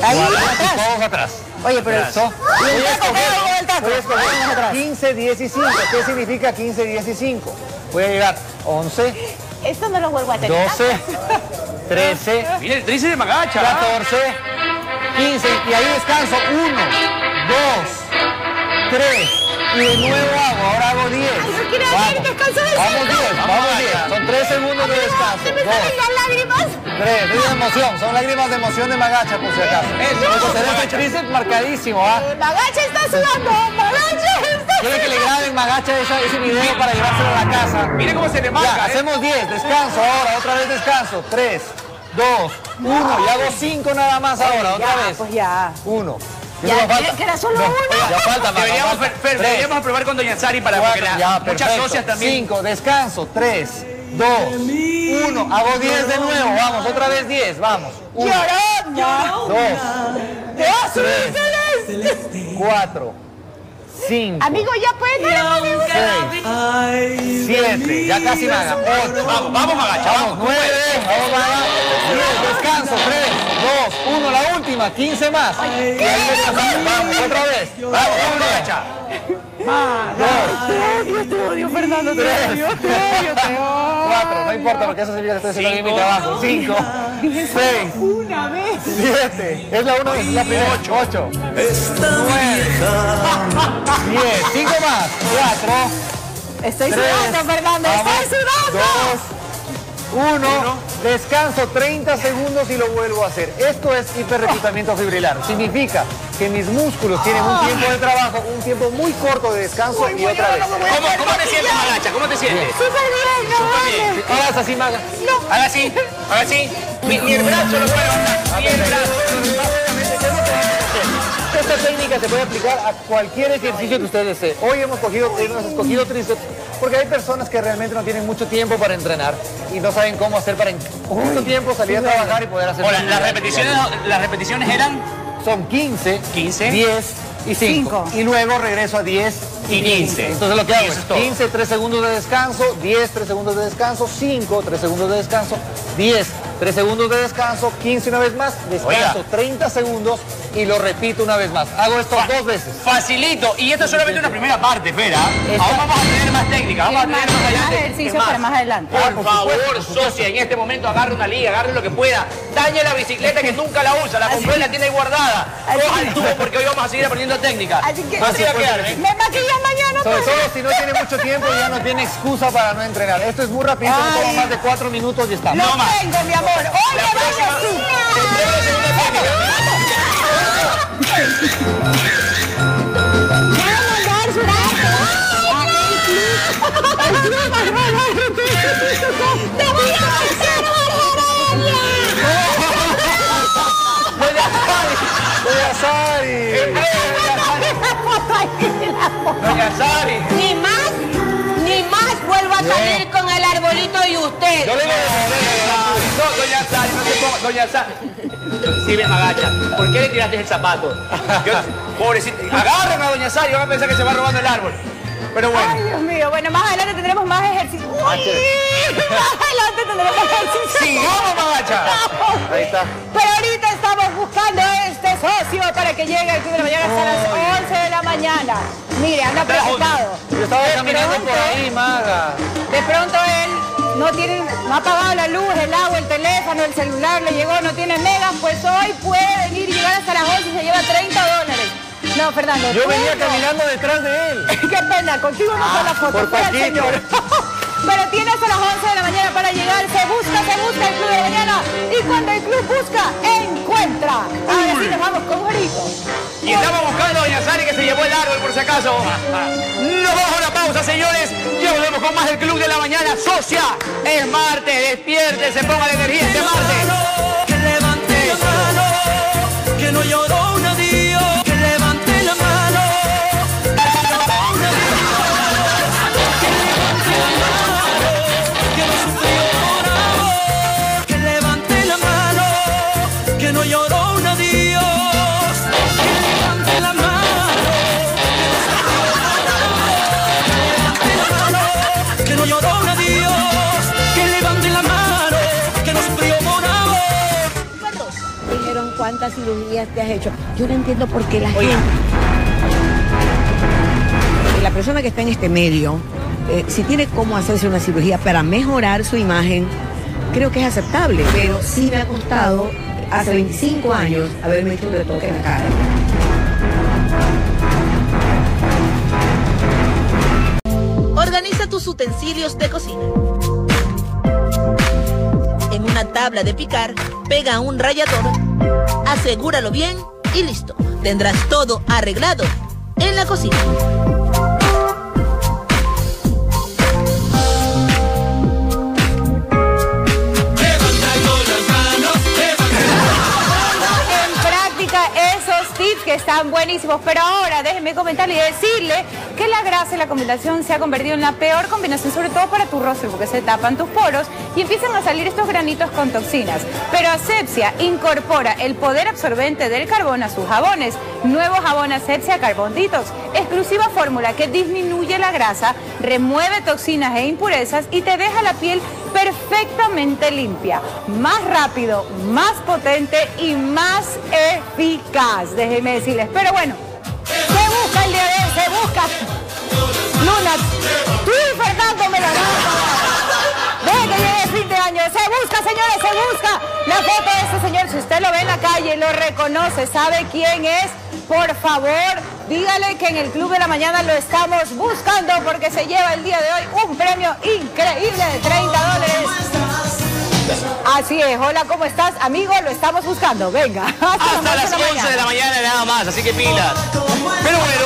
Ahí, cuatro, atrás. todos atrás. Oye, pero Eso. Voy a escoger, voy a escoger Vamos atrás. 15, 10 y 5. ¿Qué significa 15, 10 y 5? Voy a llegar 11, Esto no lo vuelvo a tener. 12, 13, Mira, el tríceps de Magacha. 14, 15 y ahí descanso. 1, 2, 3 y de nuevo hago. Ahora hago 10. Ay, no quiero hacer Vamos. descanso de Vamos cinco. 10, vamos 10. Son 3 segundos de descanso. Se me 2, salen las lágrimas. 3, de emoción. Son lágrimas de emoción de Magacha por si acaso. Vamos a tener este tríceps marcadísimo, ¿ah? Eh, Magacha está sudando. Magacha está Quiere que le graben Magacha esa- ese video para llevárselo a la casa. Mire cómo se le marca. Ya, ¿eh? hacemos 10, descanso ahora, otra vez descanso. 3, 2, 1 y hago 5 nada más ahora, otra Ya, vez. pues ya. 1. Ya, que era solo uno. Ya falta, Maga, Deberíamos, falta. Fer, Fer, Tres, deberíamos probar con Doña Sari para cuatro, la- ya, muchas perfecto. socias también. 5, descanso. 3, 2, 1. Hago 10 de nuevo, vamos, otra vez 10, vamos. 1, Llorando. 2, 3, 4, 5, Amigo, ya puedes. 6, 7, ya casi Maga. 8, Vamos, vamos Magacha, Vamos, vamos. 9, vamos. Maga. 10, descanso, 3, 2, 1, la última, 15 más. Vamos, otra vez. Vamos, vamos Yo te odio, Fernando. Te odio, te odio, te odio. 4, no importa porque eso significa que estoy haciendo bien mi trabajo. 5, 6, Una vez. 7, es la 1, es la primera. 8, 9, 10, 5 más. 4, Estoy sudando, Fernando. Estoy sudando. 2, 1, descanso 30 segundos y lo vuelvo a hacer. Esto es hiperreclutamiento fibrilar. Significa que mis músculos tienen un tiempo de trabajo, un tiempo muy corto de descanso y otra vez. ¿Cómo, cómo te sientes, Magacha? ¿Cómo te sientes? Súper bien, no. Ahora es así, Maga. Haga así, haga así. Ni el brazo lo puedo. Ni el brazo. Técnica se puede aplicar a cualquier ejercicio que usted desee. Hoy hemos cogido, hemos escogido tríceps porque hay personas que realmente no tienen mucho tiempo para entrenar y no saben cómo hacer para en mucho tiempo salir a trabajar y poder hacer Hola, las repeticiones, las repeticiones eran Son 15, 15, 10, y 5. Y luego regreso a 10 Y 15. Entonces lo que hago es es todo. 15, 3 segundos de descanso, 10, 3 segundos de descanso, 5, 3 segundos de descanso, 10, 3 segundos de descanso, 15 una vez más, descanso Oiga. 30 segundos y lo repito una vez más. Hago esto dos veces. Facilito. Y esto es solamente una primera parte, Fera. Ahora vamos a tener más técnica. Vamos a Más- tener más más adelante. ejercicios para más adelante. Por, Ah, por favor, supuesto, por socia, en este momento agarre una liga, agarre lo que pueda. Dañe la bicicleta que nunca la usa, la compró y la tiene ahí guardada. Coja el tubo porque hoy vamos a seguir aprendiendo técnica. Así que- Así va a quedar, ¿eh? Me maquillas mañana. Sobre pues. todo si no tiene mucho tiempo ya no tiene excusa para no entrenar. Esto es muy rápido, no toma más de 4 minutos y está. Lo tengo, mi amor. Sari. Doña Sari. Ni más vuelvo a salir con el arbolito y usted. Yo le voy a no, doña Sari, no se ponga, doña Sari. Sí, me agacha. ¿Por qué le tiraste el zapato? Yo, pobrecito. Agárrenme a doña Sari, van a pensar que se va robando el árbol. Pero bueno. Ay, Dios mío. Bueno, más adelante tendremos más ejercicios. Uy, más adelante tendremos ejercicios. Sigamos, Magacha. Ahí está. Pero ahorita estamos buscando este socio para que llegue al club de la mañana hasta las 11 de la mañana. Mire, anda preocupado. Yo estaba De caminando pronto- por ahí, maga. De pronto él no tiene, no ha apagado la luz, el agua, el teléfono, el celular, le llegó, no tiene megas, pues hoy puede venir y llegar hasta las 11 y se lleva 30 dólares. No, Fernando. Yo venía no. caminando detrás de él. Qué pena, contigo no fue la foto, por fue el señor. Pero tiene hasta las 11 de la mañana para llegar, se busca, se busca el club de la mañana y cuando el club busca, encuentra. Ahora sí nos vamos con Jorito. Y estamos buscando a Doña Sari que se llevó el árbol por si acaso. Nos vamos a una pausa, señores. Ya volvemos con más del Club de la Mañana. Socia, es martes, despierte, se ponga la energía este martes. Que levante la mano, que no lloró un cuántas cirugías te has hecho. Yo no entiendo por qué la gente. La persona que está en este medio, eh, si tiene cómo hacerse una cirugía para mejorar su imagen, creo que es aceptable. Pero sí me ha costado hace 25 años haberme hecho un retoque en la cara. Organiza tus utensilios de cocina. En una tabla de picar, pega un rallador, asegúralo bien y listo. Tendrás todo arreglado en la cocina. Que están buenísimos. Pero ahora déjenme comentarle y decirle que la grasa y la combinación se ha convertido en la peor combinación, sobre todo para tu rostro, porque se tapan tus poros y empiezan a salir estos granitos con toxinas. Pero Asepsia incorpora el poder absorbente del carbón a sus jabones. Nuevo jabón Asepsia Carbon Detox, exclusiva fórmula que disminuye la grasa, remueve toxinas e impurezas y te deja la piel perfectamente limpia, más rápido, más potente y más eficaz, déjenme decirles. Pero bueno, se busca el día de hoy, se busca. Luna, tú y Fernando me la. Deje que llegue. Se busca, señores, se busca la foto de este señor. Si usted lo ve en la calle, lo reconoce, sabe quién es, por favor, dígale que en el Club de la Mañana lo estamos buscando porque se lleva el día de hoy un premio increíble de 30 dólares. Así es, hola, ¿cómo estás? Amigo, lo estamos buscando. Venga. Hasta las 11 de la mañana nada más, así que pilas. Pero bueno,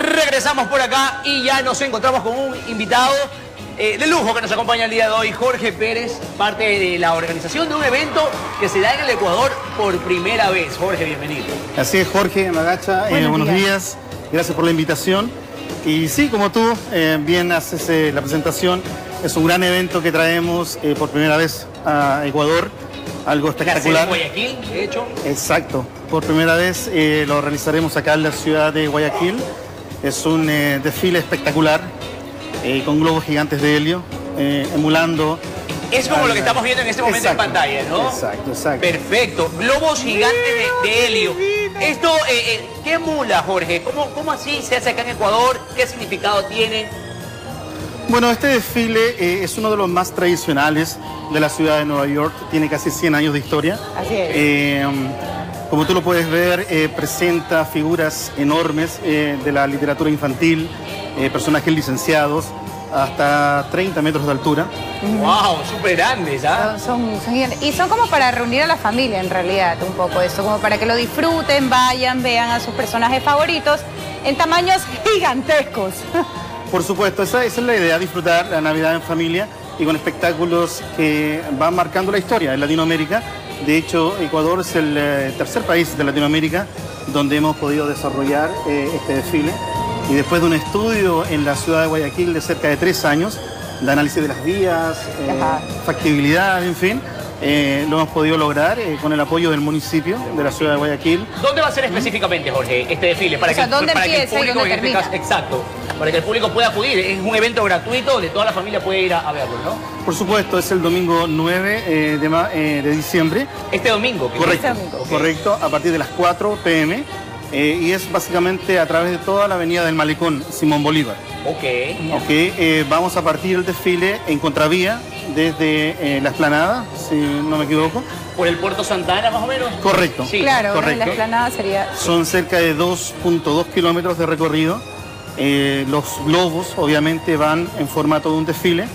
regresamos por acá y ya nos encontramos con un invitado eh, de lujo que nos acompaña el día de hoy, Jorge Pérez, parte de la organización de un evento que se da en el Ecuador por primera vez. Jorge, bienvenido. Así es, Jorge Magacha, eh, Buenos buenos días. días. gracias por la invitación. Y sí, como tú eh, bien haces eh, la presentación, es un gran evento que traemos eh, por primera vez a Ecuador algo Nacer en espectacular. Guayaquil, de hecho. Exacto. Por primera vez eh, lo realizaremos acá en la ciudad de Guayaquil. Es un eh, desfile espectacular eh, con globos gigantes de helio, eh, emulando. Es como al- lo que estamos viendo en este momento Exacto, en pantalla, ¿no? Exacto, exacto. Perfecto. Globos gigantes de, de helio. Esto, eh, eh, ¿qué emula, Jorge? ¿Cómo, ¿Cómo así se hace acá en Ecuador? ¿Qué significado tiene? Bueno, este desfile eh, es uno de los más tradicionales de la ciudad de Nueva York. Tiene casi 100 años de historia. Así es. Como tú lo puedes ver, eh, presenta figuras enormes eh, de la literatura infantil, eh, personajes licenciados, hasta 30 metros de altura. ¡Wow! Súper grandes, ¿ah? Son, son gigantes. y son como para reunir a la familia en realidad, un poco esto, como para que lo disfruten, vayan, vean a sus personajes favoritos en tamaños gigantescos. Por supuesto, esa, esa es la idea, disfrutar la Navidad en familia y con espectáculos que van marcando la historia en Latinoamérica. De hecho, Ecuador es el eh, tercer país de Latinoamérica donde hemos podido desarrollar eh, este desfile. Y después de un estudio en la ciudad de Guayaquil de cerca de tres años, de análisis de las vías, eh, factibilidad, en fin, eh, lo hemos podido lograr eh, con el apoyo del municipio de la ciudad de Guayaquil. ¿Dónde va a ser específicamente, Jorge, este desfile? Para O sea, que, ¿dónde para que el y público, dónde en este caso- exacto, para que el público pueda acudir. Es un evento gratuito donde toda la familia puede ir a, a verlo, ¿no? Por supuesto, es el domingo 9 eh, de, eh, de diciembre. Este domingo. Correcto, Este domingo, correcto, a partir de las 4 pm. Eh, y es básicamente a través de toda la avenida del Malecón, Simón Bolívar. Ok. Ok, eh, vamos a partir el desfile en contravía desde eh, la explanada, si no me equivoco. ¿Por el Puerto Santana, más o menos? Correcto. claro, en la correcto. explanada sería... Son cerca de 2.2 kilómetros de recorrido. Eh, los globos obviamente van en formato de un desfile.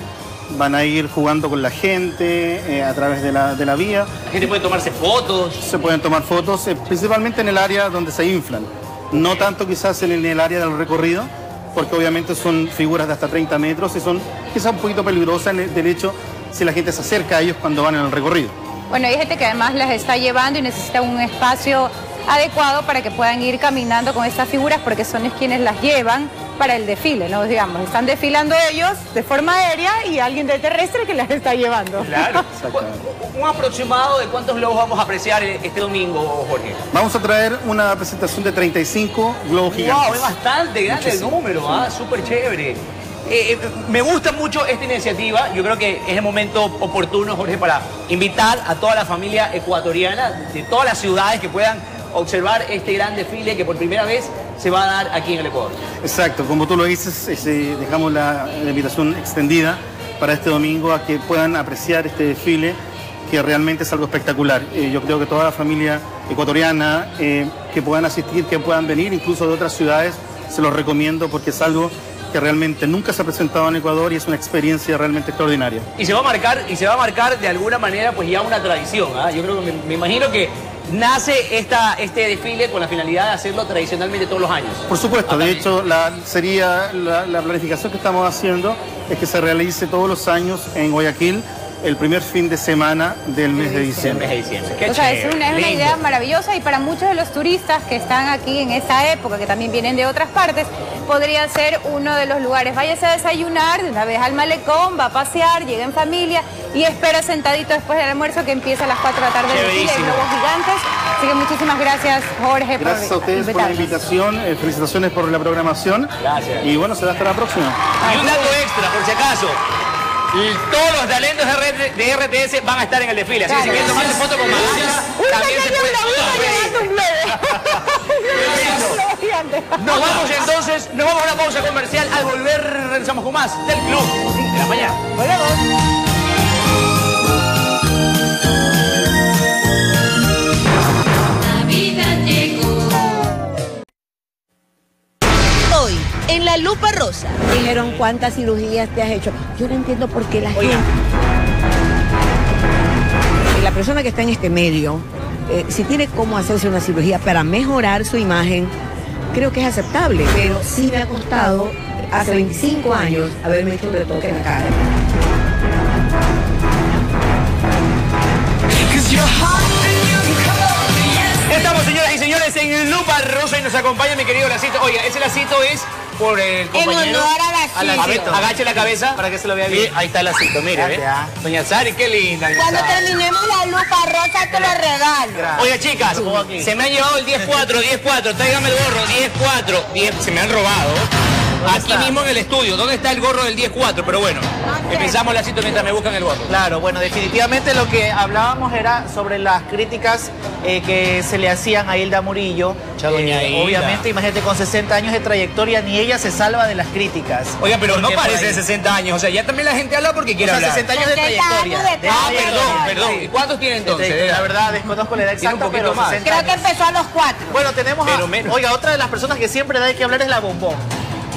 Van a ir jugando con la gente eh, a través de la, de la vía. La gente puede tomarse fotos. Se pueden tomar fotos, eh, principalmente en el área donde se inflan. No tanto quizás en el, en el área del recorrido, porque obviamente son figuras de hasta 30 metros y son quizás un poquito peligrosas en el, del hecho si la gente se acerca a ellos cuando van en el recorrido. Bueno, hay gente que además las está llevando y necesita un espacio adecuado para que puedan ir caminando con estas figuras porque son es quienes las llevan para el desfile, ¿no? Digamos, están desfilando ellos de forma aérea y alguien de terrestre que las está llevando. Claro. Un aproximado de cuántos globos vamos a apreciar este domingo, Jorge. Vamos a traer una presentación de 35 globos gigantes. Wow, es bastante grande el número, ¿ah? Súper chévere. Eh, eh, me gusta mucho esta iniciativa. Yo creo que es el momento oportuno, Jorge, para invitar a toda la familia ecuatoriana de todas las ciudades que puedan observar este gran desfile que por primera vez se va a dar aquí en el Ecuador. Exacto, como tú lo dices, este, dejamos la, la invitación extendida para este domingo a que puedan apreciar este desfile que realmente es algo espectacular. Eh, yo creo que toda la familia ecuatoriana eh, que puedan asistir, que puedan venir incluso de otras ciudades, se los recomiendo porque es algo que realmente nunca se ha presentado en Ecuador y es una experiencia realmente extraordinaria. Y se va a marcar, y se va a marcar de alguna manera pues ya una tradición. ¿ah? Yo creo que me, me imagino que nace esta, este desfile con la finalidad de hacerlo tradicionalmente todos los años. Por supuesto, de hecho, la, sería la, la planificación que estamos haciendo es que se realice todos los años en Guayaquil el primer fin de semana del mes de diciembre. O sea, es una, es una idea maravillosa y para muchos de los turistas que están aquí en esta época, que también vienen de otras partes, podría ser uno de los lugares. Váyase a desayunar de una vez al malecón, va a pasear, llega en familia y espera sentadito después del almuerzo que empieza a las 4 de la tarde de Chéverísimo. globos gigantes. Así que muchísimas gracias, Jorge, Gracias a ustedes por la invitación, eh, felicitaciones por la programación. Gracias. Y bueno, será hasta la próxima. Y un dato extra, por si acaso. Y Todos los talentos de, RT de RTS van a estar en el desfile. Así que si quieren tomarse foto con Magaña, también se puede. Nos vamos entonces, nos vamos a una pausa comercial. Al volver regresamos con más del Club de la Mañana. Navidad en la lupa rosa. Dijeron cuántas cirugías te has hecho. Yo no entiendo por qué la gente. La persona que está en este medio, eh, si tiene cómo hacerse una cirugía para mejorar su imagen, creo que es aceptable. Pero sí me ha costado hace 25 años haberme hecho un retoque en la cara. Y en nos acompaña mi querido Lacito. Oiga, ese Lacito es por el compañero. honor a Lacito. A ver, agache la cabeza. Para que se lo vea bien. Sí, ahí está Lacito, mire. Gracias. Doña Sari, qué linda. Cuando Sari. terminemos la lupa rosa te lo regalo. Oiga, chicas, se me han llevado el 10-4, 10-4, tráigame el gorro, 10-4, 10, se me han robado. Aquí mismo en el estudio, ¿dónde está el gorro del 10-4? Pero bueno, empezamos Lacito mientras me buscan el gorro. Claro, bueno, definitivamente lo que hablábamos era sobre las críticas eh, que se le hacían a Hilda Murillo. Ya, doña Eh, Hilda. obviamente, imagínate, con 60 años de trayectoria, ni ella se salva de las críticas. Oiga, pero no Porque parece de ahí- 60 años, o sea, ya también la gente habla porque quiere O sea, hablar. 60 años de 60 años trayectoria. de Ah, trayectoria. perdón, perdón. ¿Y cuántos tiene entonces? De- La verdad, desconozco la edad un exacta, poquito pero más. 60 Creo que empezó a los cuatro. Bueno, tenemos a-. Oiga, otra de las personas que siempre da que hablar es la Bombón.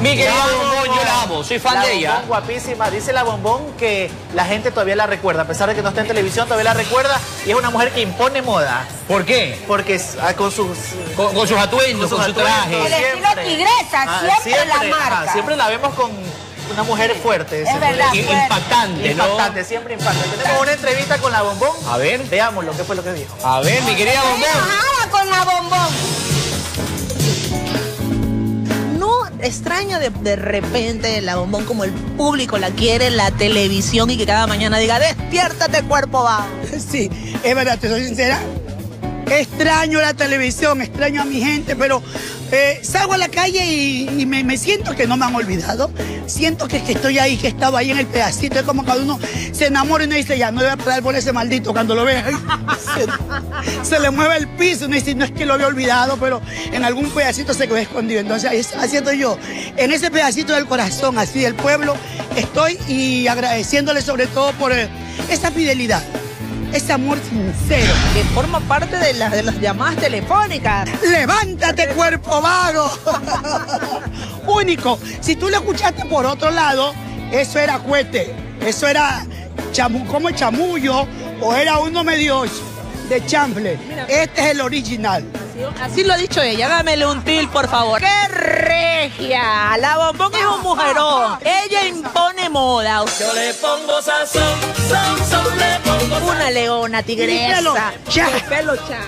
Mi querida La Bombón, yo la amo, soy fan La de ella. Bombón, guapísima. Dice la Bombón que la gente todavía la recuerda. A pesar de que no está en televisión, todavía la recuerda. Y es una mujer que impone moda. ¿Por qué? Porque ah, con sus... Con, con sus atuendos, con, su atuendos, traje. El estilo siempre. tigresa, Ah, siempre, la marca. ah, siempre la vemos con una mujer fuerte. siempre. verdad, I- fuerte. Impactante, ¿no? Impactante, siempre impactante. Tenemos una entrevista con la Bombón. A ver. Veamos lo que fue lo que dijo. A ver, mi querida Estoy Bombón. enojada con la bombón. No extraño de, de repente la bombón como el público la quiere la televisión y que cada mañana diga, despiértate cuerpo bajo. Sí, es verdad, te soy sincera. Extraño la televisión, extraño a mi gente, pero eh, salgo a la calle y, y me, siento que no me han olvidado. Siento que, que estoy ahí, que estaba ahí en el pedacito. Es como cuando uno se enamora y uno dice, ya, no debe parar por ese maldito. Cuando lo ve, se, le mueve el piso. Uno dice, no es que lo había olvidado, pero en algún pedacito se quedó escondido. Entonces, así estoy yo. En ese pedacito del corazón, así del pueblo, estoy y agradeciéndole sobre todo por eh, esa fidelidad, ese amor sincero. Que forma parte de, las de las llamadas telefónicas. ¡Levántate, cuerpo vago! Único. Si tú lo escuchaste por otro lado, eso era cuete. Eso era chamu como chamullo o era uno medio de chanfle. Este es el original. Así lo ha dicho ella, dámele un til, por favor. ¡Qué regia! La bombón es un mujerón. Ella impone moda. Yo le pongo sazón, son, son, le pongo Una leona tigresa. cha. Mi pelo cha.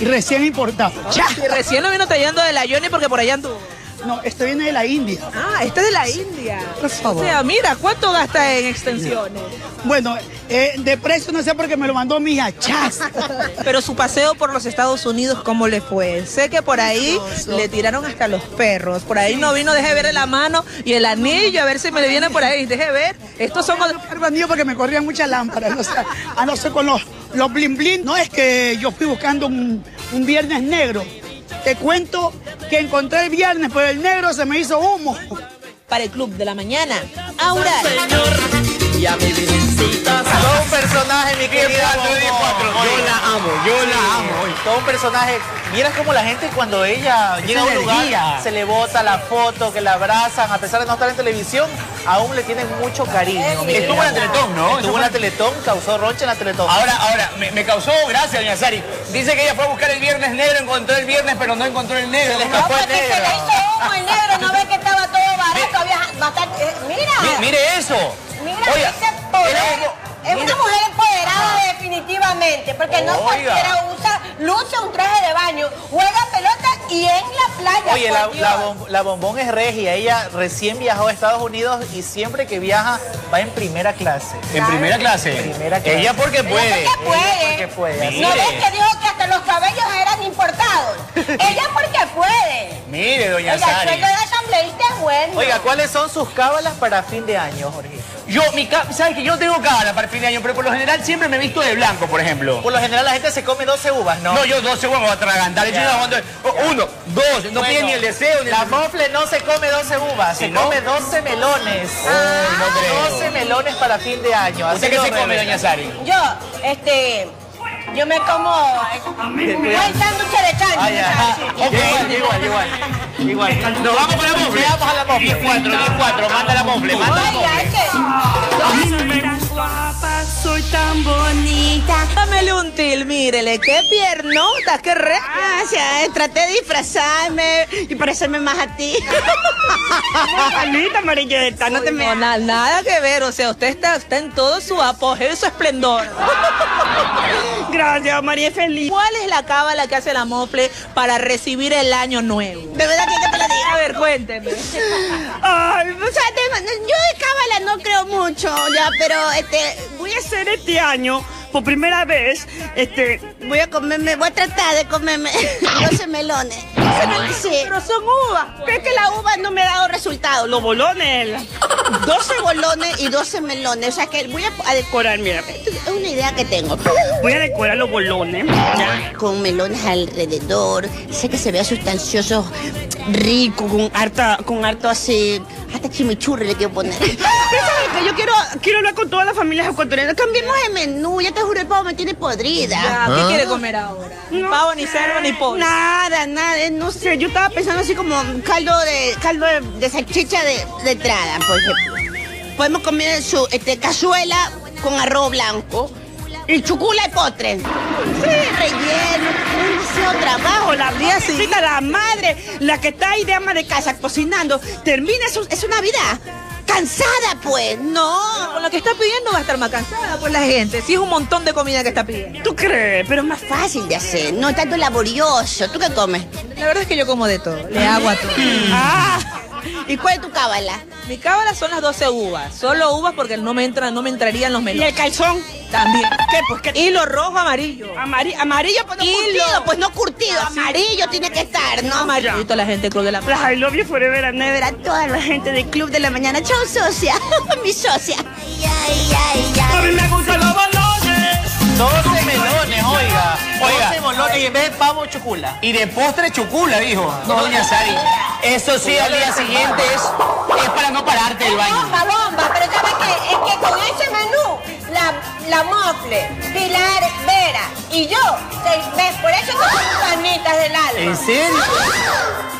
Y recién importado. Cha. Y recién lo vino trayendo de la Johnny porque por allá anduvo. No, esto viene de la India. Ah, este es de la India. Por favor. O sea, mira, ¿cuánto gasta en extensiones? Bueno, eh, de precio no sé porque me lo mandó mi hija. Chas. Pero su paseo por los Estados Unidos, ¿cómo le fue? Sé que por ahí le tiraron hasta los perros. Por ahí no vino, deje ver la mano y el anillo, a ver si me le viene por ahí. Deje ver. Estos son... El bandido porque me corrían muchas lámparas. O sea, a no ser con los, los blin blin. No es que yo fui buscando un, un viernes negro. Te cuento que encontré el viernes, pero el negro se me hizo humo. Para el club de la mañana, Aura. Y a mi virgencita. Todo un personaje, mi querida. Yo la amo, yo la amo. Todo un personaje. Mira cómo la gente cuando ella llega a un lugar se le bota la foto, que la abrazan, a pesar de no estar en televisión, aún le tienen mucho cariño. Estuvo en la Teletón, ¿no? Estuvo en la Teletón, causó roncha en la Teletón. Ahora, ahora, me, me causó gracia, doña Sari. Dice que ella fue a buscar el viernes negro, encontró el viernes, pero no encontró el negro. Se le No, escapó el porque se negro. le hizo humo el negro, no ve que estaba todo barato, había bastante. eh, mira, Mi- mire eso. Mira Oiga, ese poder. era- Es una mujer empoderada definitivamente, porque no Oiga. cualquiera usa, luce un traje de baño, juega pelota y en la playa. Oye, la, la bom- la bombón es regia. Ella recién viajó a Estados Unidos y siempre que viaja va en primera clase. En primera clase. Primera clase. Ella porque puede. Ella puede. Porque puede. así ¿No ves que dijo que hasta los cabellos eran importados? Ella porque puede. Mire, doña Oiga, el Sari. sueldo de asambleísta es bueno. Oiga, ¿cuáles son sus cábalas para fin de año, Jorge? Yo, mi ¿sabes que yo no tengo cábala para el fin de año? Pero por lo general siempre me he visto de blanco, por ejemplo. Por lo general la gente se come 12 uvas, ¿no? No, yo 12 huevos voy a atragantar. Yo no aguanto- Uno, dos, no Bueno, piden ni el deseo ni el La mofle no se come 12 uvas, ¿Sí, se no? come 12 melones. no creo. 12 melones para fin de año. ¿Usted qué se come, doña Sari? Yo, este, yo me como un buen sándwich de chancho. Ah, ya. Igual, igual, igual. Igual. Nos vamos con la mofle. Vamos a la mofle. 10-4, 10-4, manda la mofle, manda la Oiga, mofle. es que... soy tan bonita. Dámele un til, mírele, qué piernotas, qué re... Gracias, traté de disfrazarme y parecerme más a ti. Anita amarilleta, no te me... No, nada que ver, o sea, usted está, está en todo su apogeo y su esplendor. Gracias, María Feliz. ¿Cuál es la cábala que hace la mofle para recibir el año nuevo? ¿De verdad que te la diga? A ver, cuénteme. Ay, o sea, de- yo de cábala no creo mucho, ya, pero este, voy a hacer este año, por primera vez, este, voy a comerme, voy a tratar de comerme 12 melones. 12 melones, sí. Pero son uvas. Pero es que la uva no me ha dado resultado. Los bolones. 12 bolones y 12 melones. O sea que voy a, decorar, mira. Es una idea que tengo. Voy a decorar los bolones. ya, Con melones alrededor. Sé que se vea sustancioso, rico, con harta, con harto así. Hasta chimichurri le quiero poner. Pero sabes que yo quiero, quiero hablar con todas las familias ecuatorianas. Cambiemos de menú. Ya te juro, el pavo me tiene podrida. Ya, ¿qué quiere comer ahora? Ni pavo, ni cerdo, ni pollo. Nada, nada, no sé, yo estaba pensando así como un caldo de caldo de, de salchicha de, de entrada, por ejemplo. Podemos comer su este, cazuela con arroz blanco y chucula y postre. Sí, relleno, demasiado trabajo, la vida significa la madre, la que está ahí de ama de casa cocinando, termina su, es su Navidad. Cansada, pues, no. Con lo que está pidiendo va a estar más cansada por la gente. Si es un montón de comida que está pidiendo. ¿Tú crees? Pero es más fácil de hacer, no tanto laborioso. ¿Tú qué comes? La verdad es que yo como de todo. Le hago a todo. Ah, ¿y cuál es tu cábala? Mi cábala son las 12 uvas. Solo uvas porque no me entran, no me entrarían los melones. ¿Y el calzón? También. ¿Qué? Pues, ¿qué? Hilo rojo, amarillo. Amari- amarillo, pues no Hilo. curtido, pues no curtido. Amarillo tiene que estar, ¿no? Amarillito la gente Club de la Las I love you forever and never a toda la gente del Club de la Mañana. Chao, socia. Mi socia. A mí me los balones. 12 melones, oiga. Oiga. 12 melones y en vez de pavo, chucula. Y de postre chucula, dijo. No, doña Sari. Eso sí, al día siguiente es, es para no pararte del baño. Bomba, bomba, pero ¿sabes qué? Es que con ese menú, la, la Mofle, Pilar Vera y yo, seis meses, por eso somos panitas del alma. ¿En serio?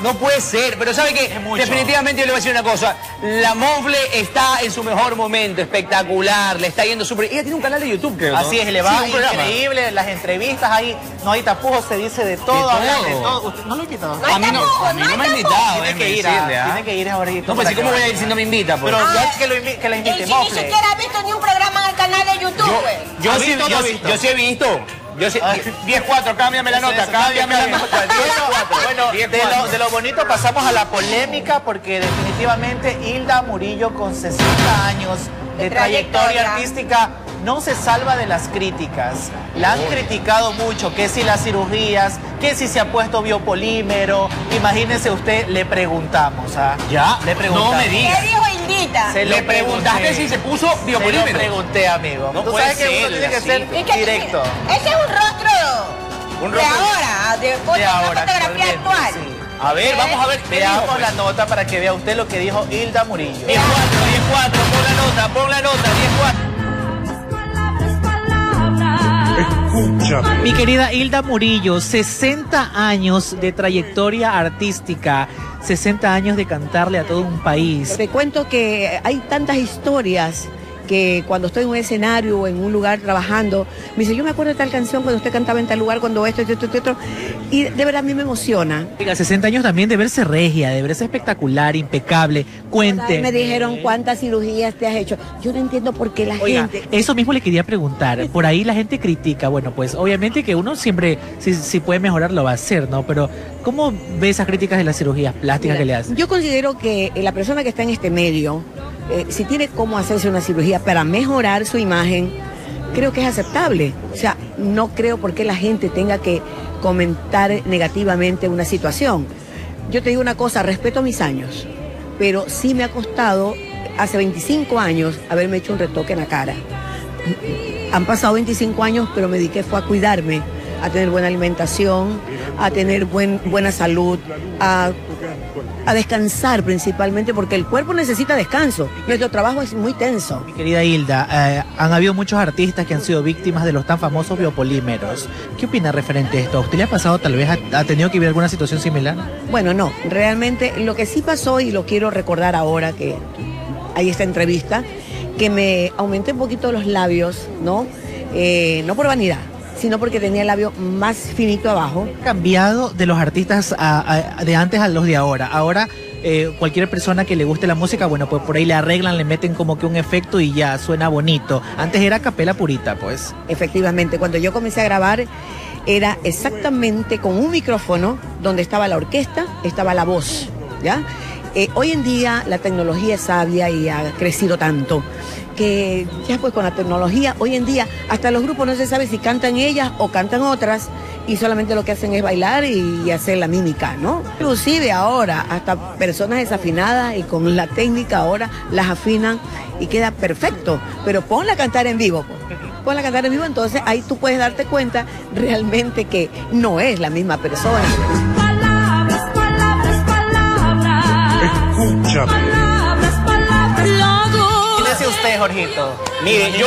No puede ser, pero ¿sabe qué? Definitivamente yo le voy a decir una cosa. La Monfle está en su mejor momento, espectacular, le está yendo súper... Ella tiene un canal de YouTube, creo, ¿no? Así es, le Sí, va programa. increíble, las entrevistas ahí, no hay tapujos, se dice de todo, De hablan de todo. todo. Usted- ¿No lo he invitado? No A mí no- a mí no no me ha invitado, Tiene que ir, decirle, ¿ah? tiene que ir ahorita. No, pues, para ¿y cómo voy a ir si no me invita, pues? Pero Ah, que, lo invi- que la Y invite, si ni Mofle. siquiera ha visto ni un programa en el canal de YouTube, pues. Yo ¿Ha sí, visto yo, visto? yo sí he visto. Yo sí, 10-4, cámbiame la nota, cámbiame la nota. 10-4. Bueno, de lo, de lo bonito pasamos a la polémica porque definitivamente Hilda Murillo con 60 años de trayectoria trayectoria. artística no se salva de las críticas. La han criticado mucho, que si las cirugías, que si se ha puesto biopolímero. Imagínese usted, le preguntamos, ¿ah? Ya, le preguntamos. no me diga. Se Le preguntaste si se puso Se biopolímero. lo pregunté, amigo. No Tú puede sabes que uno ser, tiene que ser ¿Y qué- directo. Ese es un rostro, Un de rostro- ahora, de, De una ahora, fotografía actual. sí. A ver, vamos a ver. ¿qué dijo, Veamos pues? la nota para que vea usted lo que dijo Hilda Murillo. 10-4, 10-4, pon la nota, pon la nota, 10-4. Mi querida Hilda Murillo, 60 años de trayectoria artística, 60 años de cantarle a todo un país. Te cuento que hay tantas historias que cuando estoy en un escenario o en un lugar trabajando, me dice, yo me acuerdo de tal canción cuando usted cantaba en tal lugar, cuando esto, esto, esto, esto, esto". Y de verdad a mí me emociona. Oiga, 60 años también de verse regia, de verse espectacular, impecable. Cuente. Me dijeron cuántas cirugías te has hecho. Yo no entiendo por qué la Oiga, gente... eso mismo le quería preguntar. Por ahí la gente critica. Bueno, pues obviamente que uno siempre, si, si puede mejorar, lo va a hacer, ¿no? Pero, ¿cómo ve esas críticas de las cirugías plásticas Mira, que le hacen? Yo considero que eh, la persona que está en este medio, eh, si tiene cómo hacerse una cirugía para mejorar su imagen, creo que es aceptable. O sea, no creo por qué la gente tenga que comentar negativamente una situación. Yo te digo una cosa, respeto mis años, pero sí me ha costado hace 25 años haberme hecho un retoque en la cara. Han pasado 25 años, pero me dediqué fue a cuidarme, a tener buena alimentación, a tener buen, buena salud, a, a descansar principalmente, porque el cuerpo necesita descanso. Nuestro trabajo es muy tenso. Mi querida Hilda, eh, han habido muchos artistas que han sido víctimas de los tan famosos biopolímeros. ¿Qué opina referente a esto? ¿A ¿Usted le ha pasado, tal vez, ha, ha tenido que vivir alguna situación similar? Bueno, no, realmente lo que sí pasó, y lo quiero recordar ahora que hay esta entrevista, que me aumenté un poquito los labios, ¿no? Eh, no por vanidad, sino porque tenía el labio más finito abajo. cambiado de los artistas a- a- de antes a los de ahora. Ahora eh, cualquier persona que le guste la música, bueno, pues por ahí le arreglan, le meten como que un efecto y ya suena bonito. Antes era capela purita, pues. Efectivamente, cuando yo comencé a grabar era exactamente con un micrófono donde estaba la orquesta, estaba la voz, ¿ya? Eh, hoy en día la tecnología es sabia y ha crecido tanto que ya pues con la tecnología, hoy en día hasta los grupos no se sabe si cantan ellas o cantan otras y solamente lo que hacen es bailar y hacer la mímica, ¿no? Inclusive ahora hasta personas desafinadas y con la técnica ahora las afinan y queda perfecto, pero ponla a cantar en vivo. pues. Ponla a cantar en vivo, entonces ahí tú puedes darte cuenta realmente que no es la misma persona. Imagínese usted, Jorgito. Mire, yo,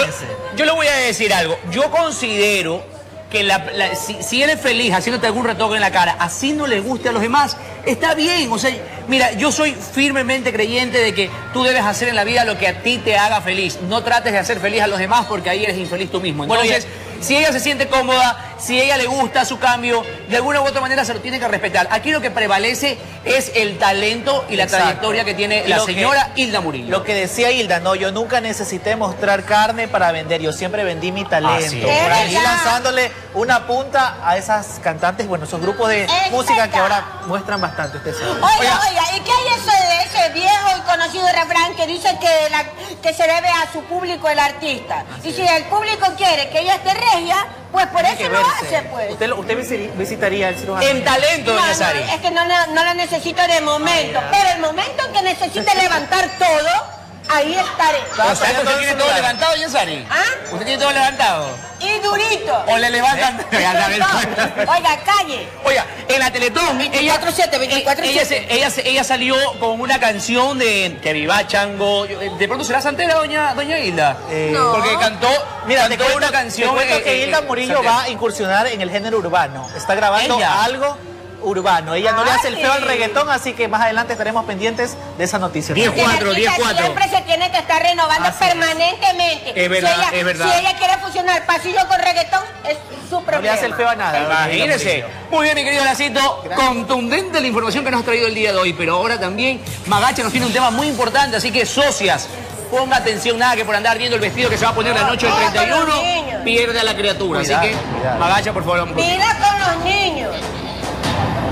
yo le voy a decir algo. Yo considero que la- la- si, si eres feliz haciéndote algún retoque en la cara, así no le guste a los demás, está bien. O sea, mira, yo soy firmemente creyente de que tú debes hacer en la vida lo que a ti te haga feliz. No trates de hacer feliz a los demás porque ahí eres infeliz tú mismo. Bueno, Entonces, si ella se siente cómoda, si a ella le gusta su cambio, de alguna u otra manera se lo tiene que respetar. Aquí lo que prevalece es el talento y la Exacto. trayectoria que tiene la Lo que- señora Hilda Murillo. Lo que decía Hilda, no, yo nunca necesité mostrar carne para vender, yo siempre vendí mi talento. Verdad. lanzándole una punta a esas cantantes, bueno, esos grupos de Es música que ahora muestran bastante, usted sabe. Oiga, oiga, ¿y qué hay eso de ese viejo y conocido refrán que dice que, la- que se debe a su público el artista? Y si el público quiere que ella esté regia, pues por eso lo hace, pues. Usted, lo- usted visitaría el cirujano. En talento, No, es que no, la- no la necesito de momento, pero el momento en que necesite levantar todo, ahí estaré. O sea, usted tiene todo levantado, doña Sari. ¿Ah? Usted tiene todo levantado. Y durito. O le levantan. Oiga, calle. Oiga, en la Teletón, ella, 24/7, 24/7. ella, se- ella, se- ella salió con una canción de que viva Chango. De pronto será Santera, doña, doña Hilda. No. Porque cantó, Mira, te cantó cuento, una canción. te cuento eh, que eh, Hilda eh, Murillo Santera. va a incursionar en el género urbano. Está grabando Ella. algo urbano. Ella no le hace el feo al reggaetón, así que más adelante estaremos pendientes de esa noticia. Diez El cuatro, artista 10-4. Siempre se tiene que estar renovando Así permanentemente. Es verdad, si ella, es verdad. Si ella quiere fusionar pasillo con reggaetón, es su problema. No le hace el feo a nada. Imagínese. Muy bien, mi querido Lacito. Contundente la información que nos ha traído el día de hoy. Pero ahora también Magacha nos tiene un tema muy importante. Así que, socias, ponga atención. Nada que por andar viendo el vestido que se va a poner la noche del Cuidado con los 31, niños. pierde a la criatura. Cuidado, así que, cuidado. Magacha, por favor. Vida con los niños.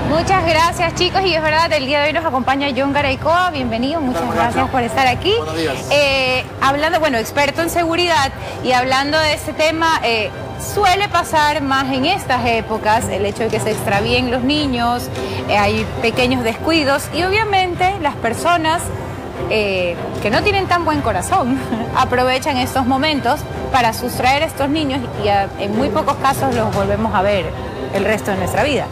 Muchas gracias chicos y es verdad, el día de hoy nos acompaña John Garaycoa, bienvenido, muchas gracias por estar aquí. Buenos días. Eh, hablando, bueno, experto en seguridad y hablando de este tema, eh, suele pasar más en estas épocas el hecho de que se extravíen los niños, eh, hay pequeños descuidos y obviamente las personas eh, que no tienen tan buen corazón aprovechan estos momentos para sustraer a estos niños y a- en muy pocos casos los volvemos a ver el resto de nuestra vida.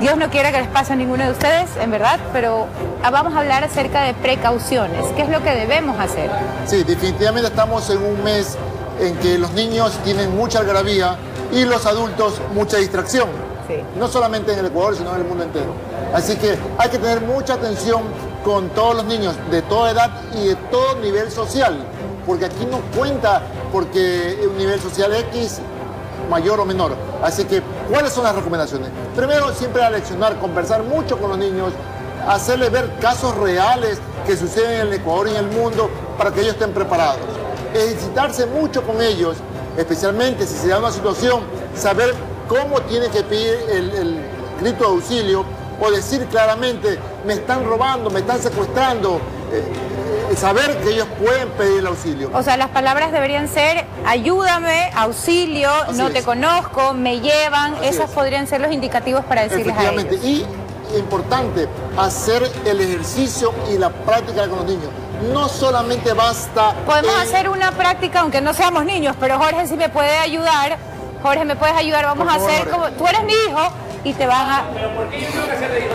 Dios no quiera que les pase a ninguno de ustedes, en verdad, pero ah, vamos a hablar acerca de precauciones. ¿Qué es lo que debemos hacer? Sí, definitivamente estamos en un mes en que los niños tienen mucha algarabía y los adultos mucha distracción. No solamente en el Ecuador, sino en el mundo entero. Así que hay que tener mucha atención con todos los niños de toda edad y de todo nivel social, porque aquí no cuenta porque un nivel social X mayor o menor. Así que, ¿cuáles son las recomendaciones? Primero, siempre aleccionar, conversar mucho con los niños, hacerles ver casos reales que suceden en el Ecuador y en el mundo para que ellos estén preparados. Ejercitarse mucho con ellos, especialmente si se da una situación, saber cómo tiene que pedir el, grito de auxilio o decir claramente, me están robando, me están secuestrando, eh, saber que ellos pueden pedir el auxilio. O sea, las palabras deberían ser ayúdame, auxilio, Así no es. te conozco, me llevan. Así Esas es. podrían ser los indicativos para decirles a Efectivamente. ellos. Y importante, hacer el ejercicio y la práctica con los niños. No solamente basta. Podemos en- hacer una práctica, aunque no seamos niños, pero Jorge si me puede ayudar. Jorge, ¿me puedes ayudar? Vamos Por a hacer Jorge. como... Tú eres mi hijo y te van a...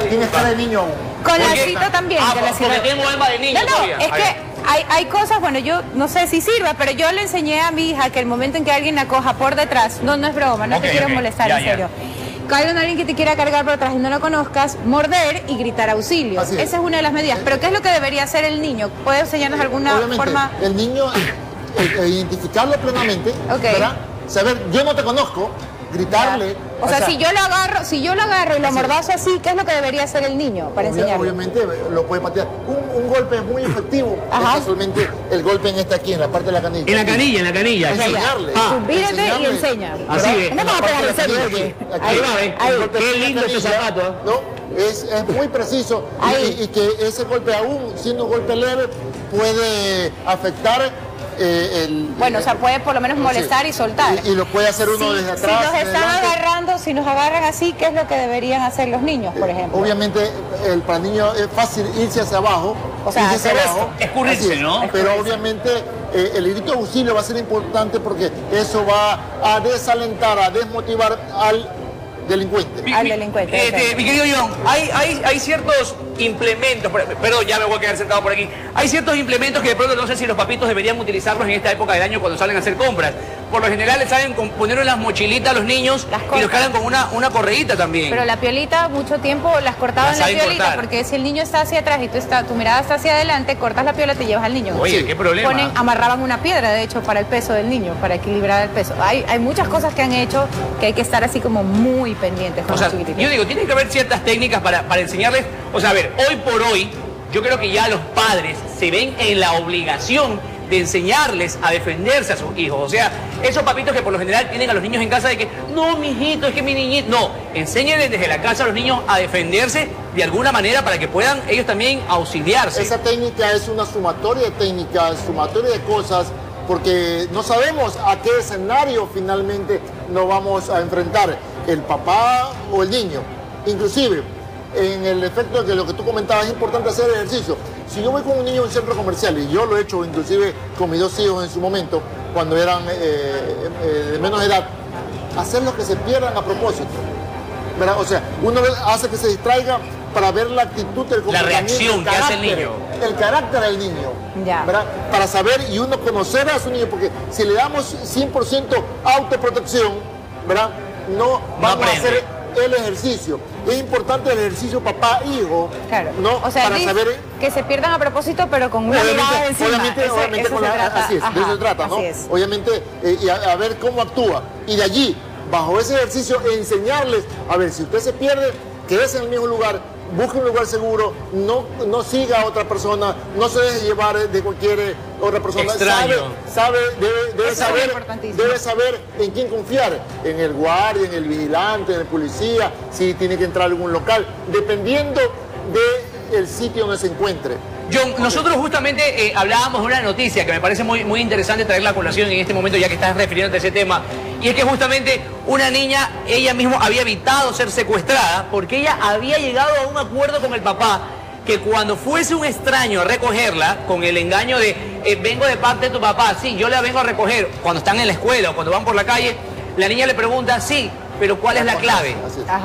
Tienes cara de niño aún. Con ¿Por qué? lacito también. Ah, que de niño No, no, todavía. es que hay, hay cosas, bueno, yo no sé si sirva, pero yo le enseñé a mi hija que el momento en que alguien la coja por detrás, no, no es broma, no te quiero molestar, ya, en serio. Cae en alguien que te quiera cargar por atrás y no lo conozcas, morder y gritar auxilio. Es. Esa es una de las medidas. Pero ¿qué es lo que debería hacer el niño? ¿Puede enseñarnos alguna Obviamente, forma? el niño, eh, eh, identificarlo plenamente. ¿verdad? saber, yo no te conozco, gritarle. O sea, si yo lo agarro, si yo lo agarro y lo mordazo así, ¿qué es lo que debería hacer el niño para Obvia- enseñarle? Obviamente lo puede patear. Un, un golpe es muy efectivo. Ajá. Es casualmente el golpe en esta aquí, en la parte de la canilla. En la canilla, en la canilla. Enseñarle. Ah. Subírete y enseña. Así es. No vamos a pegarle. Ahí va, ¿eh? Golpe Qué lindo este zapato, ¿eh? ¿no? Es, es muy preciso y, y- y que ese golpe aún siendo un golpe leve puede afectar eh, el... Bueno, o sea, puede por lo menos molestar y soltar. Y, y lo puede hacer uno Si- desde Si atrás. nos de están adelante. agarrando, si nos agarran así, ¿qué es lo que deberían hacer los niños, por ejemplo? Obviamente el, para el niño es fácil irse hacia abajo. O sea, irse hacia hacer abajo. esto, escurrirse, es. ¿no? Pero obviamente eh, el grito de auxilio va a ser importante porque eso va a desalentar, a desmotivar al delincuente. Al delincuente. Este, ok. mi querido John, hay, hay, hay ciertos implementos, per- perdón, ya me voy a quedar sentado por aquí. Hay ciertos implementos que de pronto no sé si los papitos deberían utilizarlos en esta época del año cuando salen a hacer compras. Por lo general les saben con- poner en las mochilitas a los niños y los cargan con una, una correíta también. Pero la piolita, mucho tiempo las cortaban Las la piolita, cortar. porque si el niño está hacia atrás y tú está, tu mirada está hacia adelante, cortas la piola, te llevas al niño. Oye, qué problema. Ponen, amarraban una piedra, de hecho, para el peso del niño, para equilibrar el peso. Hay, hay muchas cosas que han hecho que hay que estar así como muy pendientes con O sea, yo digo, tiene que haber ciertas técnicas para, para enseñarles. O sea, a ver, hoy por hoy, yo creo que ya los padres se ven en la obligación de enseñarles a defenderse a sus hijos. O sea, esos papitos que por lo general tienen a los niños en casa de que, no, mi hijito, es que mi niñito. No, enséñenles desde la casa a los niños a defenderse de alguna manera para que puedan ellos también auxiliarse. Esa técnica es una sumatoria de técnicas, sumatoria de cosas, porque no sabemos a qué escenario finalmente nos vamos a enfrentar, el papá o el niño. Inclusive, en el efecto de que lo que tú comentabas es importante hacer ejercicio. Si yo voy con un niño a un centro comercial, y yo lo he hecho inclusive con mis dos hijos en su momento, cuando eran eh, eh, de menos edad, hacerlos que se pierdan a propósito. ¿verdad? O sea, uno hace que se distraiga para ver la actitud del La reacción que hace el carácter, niño. El carácter del niño. ¿verdad? Para saber y uno conocer a su niño, porque si le damos 100% autoprotección, ¿verdad? No vamos a hacer el ejercicio. Es importante el ejercicio papá-hijo, Claro. ¿no? O sea, para saber que se pierdan a propósito, pero con una mirada encima. obviamente, Ese- obviamente eso con la- trata. así es, de eso se trata, ¿no? así es. Obviamente, eh, y a, a ver cómo actúa. Y de allí, bajo ese ejercicio, enseñarles, a ver, si usted se pierde, quédese en el mismo lugar, busque un lugar seguro, no, no siga a otra persona, no se deje llevar de cualquier eh, otra persona. Extraño. Sabe, sabe, debe, debe saber, debe saber en quién confiar, en el guardia, en el vigilante, en el policía, si tiene que entrar a algún local, dependiendo del sitio donde se encuentre. John, nosotros justamente eh, hablábamos de una noticia que me parece muy, muy interesante traerla a colación en este momento, ya que estás refiriéndote a ese tema. Y es que justamente una niña, ella misma había evitado ser secuestrada porque ella había llegado a un acuerdo con el papá que cuando fuese un extraño a recogerla, con el engaño de eh, vengo de parte de tu papá, sí, yo la vengo a recoger, cuando están en la escuela o cuando van por la calle, la niña le pregunta, sí, pero ¿cuál es la clave?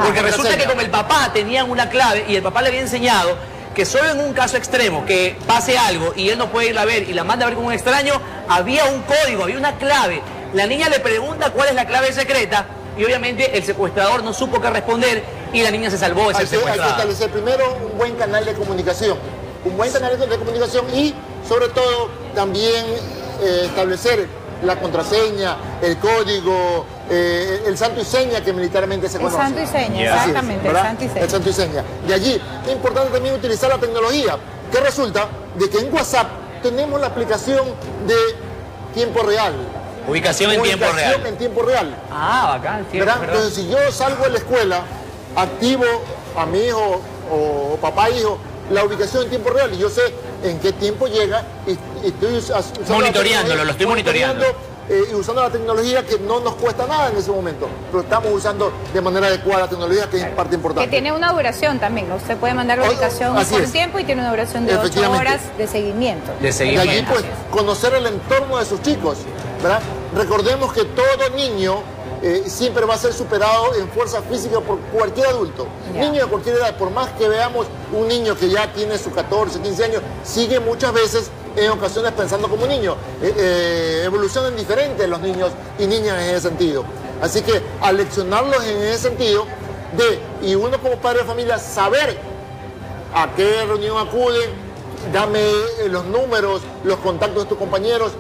Porque resulta que con el papá tenían una clave y el papá le había enseñado que solo en un caso extremo, que pase algo y él no puede irla a ver y la manda a ver con un extraño, había un código, había una clave. La niña le pregunta cuál es la clave secreta y obviamente el secuestrador no supo qué responder y la niña se salvó de ser Hay que, hay que secuestrada. establecer primero un buen canal de comunicación, un buen canal de comunicación y sobre todo también eh, establecer la contraseña, el código, eh, el santo y seña que militarmente se El conoce. santo y seña, es, exactamente, el santo y seña. El santo y seña. De allí, es importante también utilizar la tecnología, que resulta de que en WhatsApp tenemos la aplicación de tiempo real. Ubicación en tiempo Ubicación real. en tiempo real. Ah, bacán, cierto, ¿verdad? ¿verdad? Entonces, si yo salgo de la escuela, activo a mi hijo o papá hijo la ubicación en tiempo real y yo sé en qué tiempo llega y, y estoy usando la Monitoreándolo, tecnología, lo estoy monitoreando. eh, y usando la tecnología que no nos cuesta nada en ese momento, pero estamos usando de manera adecuada la tecnología que es parte Que importante. tiene una duración también, ¿no? Usted puede mandar la ubicación así por es. tiempo y tiene una duración de 8 Efectivamente. horas de seguimiento. De Y allí pues conocer el entorno de sus chicos, ¿verdad? Recordemos que todo niño eh, siempre va a ser superado en fuerza física por cualquier adulto. Niño de cualquier edad, por más que veamos un niño que ya tiene sus 14, 15 años, sigue muchas veces en ocasiones pensando como niño. Eh, eh, evolucionan diferentes los niños y niñas en ese sentido. Así que aleccionarlos en ese sentido de, y uno como padre de familia, saber a qué reunión acuden, dame eh, los números, los contactos de tus compañeros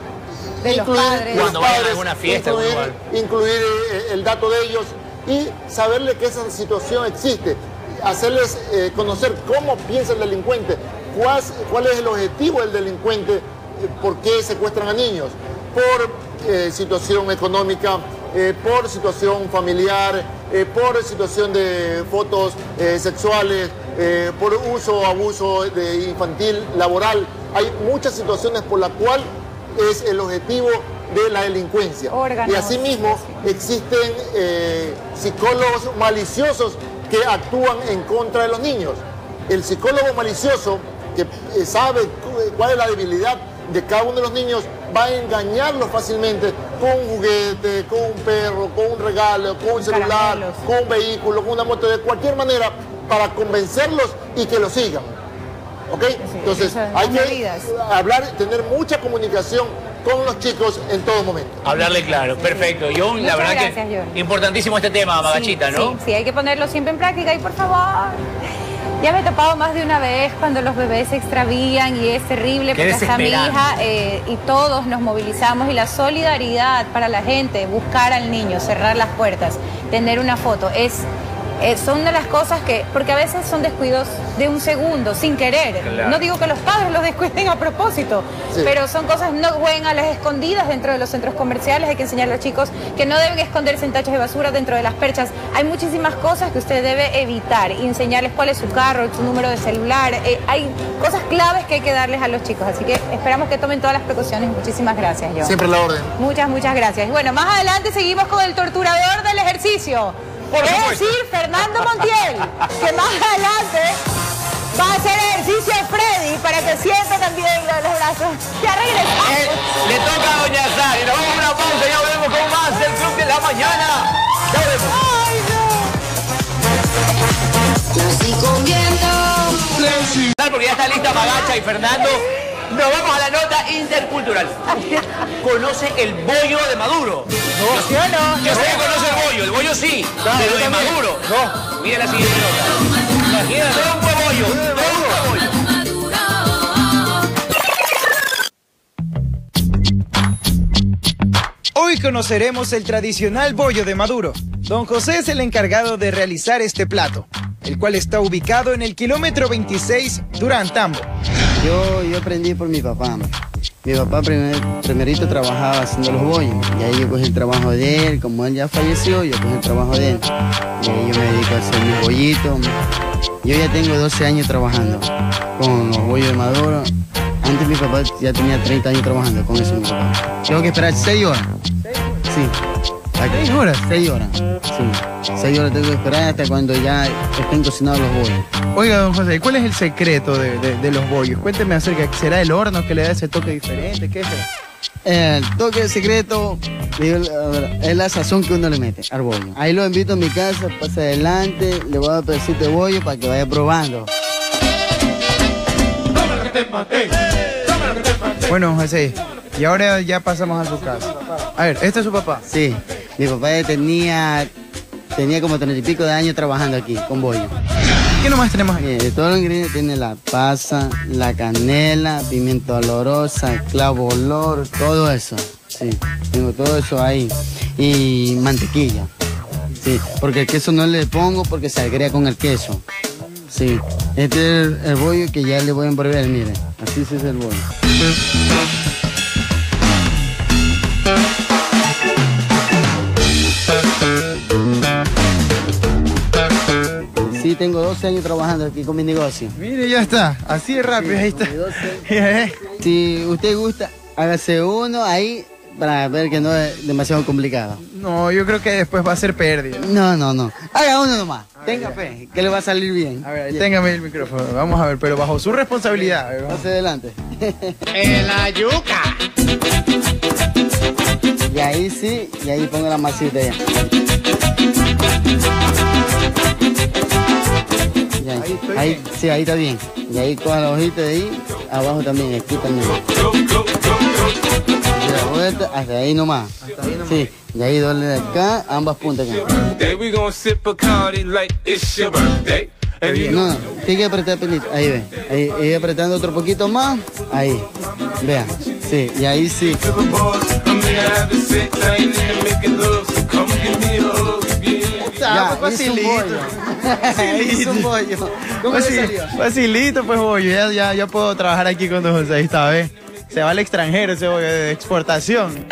De los padres. Cuando vayan a alguna fiesta, incluir, incluir, eh, el dato de ellos y saberle que esa situación existe, hacerles eh, conocer cómo piensa el delincuente, cuál, cuál es el objetivo del delincuente, eh, por qué secuestran a niños, por eh, situación económica, eh, por situación familiar, eh, por situación de fotos eh, sexuales, eh, por uso o abuso de infantil, laboral. Hay muchas situaciones por las cuales es el objetivo de la delincuencia. Órganos. Y asimismo existen eh, psicólogos maliciosos que actúan en contra de los niños. El psicólogo malicioso que eh, sabe cu- cuál es la debilidad de cada uno de los niños va a engañarlos fácilmente con un juguete, con un perro, con un regalo, con un celular, con un vehículo, con una moto, de cualquier manera para convencerlos y que lo sigan. ¿Ok? Entonces hay que medidas. hablar, tener mucha comunicación con los chicos en todo momento. Hablarle claro, perfecto. John, la verdad gracias, que John. importantísimo este tema, Magachita, sí, ¿no? Sí, sí, hay que ponerlo siempre en práctica y por favor. Ya me he topado más de una vez cuando los bebés se extravían y es terrible Qué porque hasta mi hija eh, y todos nos movilizamos y la solidaridad para la gente, buscar al niño, cerrar las puertas, tener una foto, es, eh, son de las cosas que, porque a veces son descuidos de un segundo, sin querer. Claro. No digo que los padres los descuiden a propósito, Sí. pero son cosas no jueguen a las escondidas dentro de los centros comerciales. Hay que enseñar a los chicos que no deben esconderse en tachos de basura dentro de las perchas. Hay muchísimas cosas que usted debe evitar y enseñarles cuál es su carro, su número de celular. Eh, hay cosas claves que hay que darles a los chicos. Así que esperamos que tomen todas las precauciones. Muchísimas gracias, John. Siempre la orden. Muchas, muchas gracias. Y Bueno, más adelante seguimos con el torturador del ejercicio. Por es supuesto. decir, Fernando Montiel, que más adelante va a hacer ejercicio a Freddy para que sienta también lo de los brazos. Ya regresamos. Le toca a Doña Sari. Nos vamos a una pausa y ya volvemos con más del Club de la Mañana. Ya volvemos. Porque ya está lista Magacha y Fernando. Nos vamos a la nota intercultural. ¿Usted conoce el bollo de Maduro? No, yo no. Yo sé que conoce el bollo, el bollo sí, pero de Maduro. No. Mira la siguiente nota. Tronco bollo, tronco bollo. Hoy conoceremos el tradicional bollo de Maduro. Don José es el encargado de realizar este plato, el cual está ubicado en el kilómetro 26 Durán-Tambo. Yo, yo aprendí por mi papá. Mi papá primer, primerito trabajaba haciendo los bollos y ahí yo cogí el trabajo de él. Como él ya falleció, yo cogí el trabajo de él. Y ahí yo me dedico a hacer mis bollitos. Yo ya tengo 12 años trabajando con los bollos de Maduro. Antes mi papá ya tenía 30 años trabajando con eso mi papá. Tengo que esperar 6 horas. Sí. ¿Seis horas? 6 horas. Sí. 6 horas tengo que esperar hasta cuando ya estén cocinados los bollos. Oiga, don José, ¿cuál es el secreto de, de- de los bollos? Cuénteme acerca, ¿será el horno que le da ese toque diferente? ¿Qué es? El toque secreto es la sazón que uno le mete al bollo. Ahí lo invito a mi casa, pasa adelante, le voy a dar pedacito de bollo para que vaya probando. Bueno, don José, y ahora ya pasamos a su casa. A ver, ¿este es su papá? Sí, mi papá tenía, tenía como treinta y pico de años trabajando aquí con bollo. ¿Qué nomás tenemos aquí? de todos los ingredientes tiene la pasa, la canela, pimiento olorosa, clavo olor, todo eso. Sí, tengo todo eso ahí. Y mantequilla. Sí, porque el queso no le pongo porque se agrega con el queso. Sí, este es el, el bollo que ya le voy a envolver, miren. Así se hace el bollo. Tengo 12 años trabajando aquí con mi negocio. Mire, ya está, así de rápido, ahí está. Si usted gusta, hágase uno ahí para ver que no es demasiado complicado. No, yo creo que después va a ser pérdida. No, no, no. Haga uno nomás. Tenga fe, que le va a salir bien. A ver, téngame el micrófono. Vamos a ver, pero bajo su responsabilidad. Hacia adelante. En la yuca. Y ahí sí, y ahí pongo la masita ya. Y ahí, ahí, sí, ahí está bien. Y ahí coja la hojita de ahí, abajo también, aquí también. Y la vuelta, hasta ahí nomás. Sí, y ahí doble de acá, ambas puntas acá. No, apretar pelito. Ahí ve. Ahí, ahí apretando otro poquito más. Ahí. Vean. Sí, y ahí sí. Ya, pues, facilito. Hizo un bollo. ¿Cómo le Facil- salió? Facilito, pues bollo. Ya, ya, ya puedo trabajar aquí con Don José esta vez. Se va al extranjero ese bollo de exportación.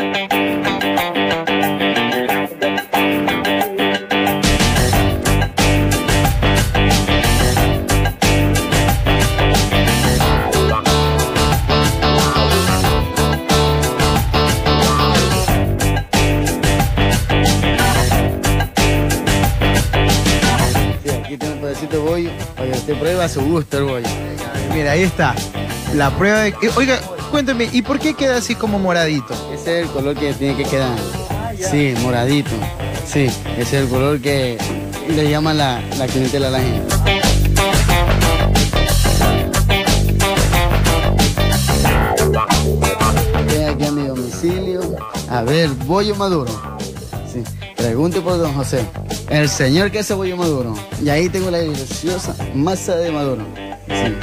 Oye, usted prueba a su gusto el bollo. Mira, ahí está. La prueba de... eh, Oiga, cuénteme, ¿y por qué queda así como moradito? Ese es el color que tiene que quedar. Sí, moradito. Sí, ese es el color que le llama la, la clientela a la gente. Estoy aquí a mi domicilio. A ver, bollo maduro. Sí, pregunte por don José. El señor que hace bollo maduro. Y ahí tengo la deliciosa masa de maduro. Sí.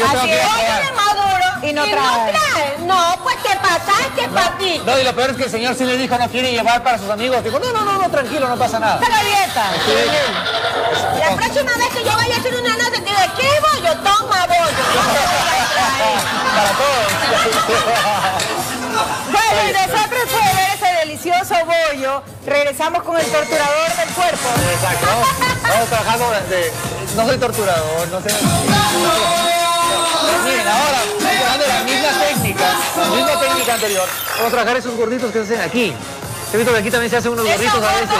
La nota Maduro. Y no trae. trae. No, pues te pasaste, papi. No, y lo peor es que el señor sí le dijo no quiere llevar para sus amigos. Dijo, no, no, no, no, tranquilo, no pasa nada. Pero dieta. La próxima vez que yo vaya a hacer una nota, te digo, ¿qué bollo? Toma bollo. Para todos. Bueno, y nosotros ver ese delicioso bollo, regresamos con el torturador del cuerpo. Exacto. Vamos, trabajando de, No soy torturador, no sé. Miren, ahora, trabajando la misma técnica, la misma técnica anterior. Vamos a trabajar esos gorditos que se hacen aquí. He visto que aquí también se hacen unos gorditos a veces.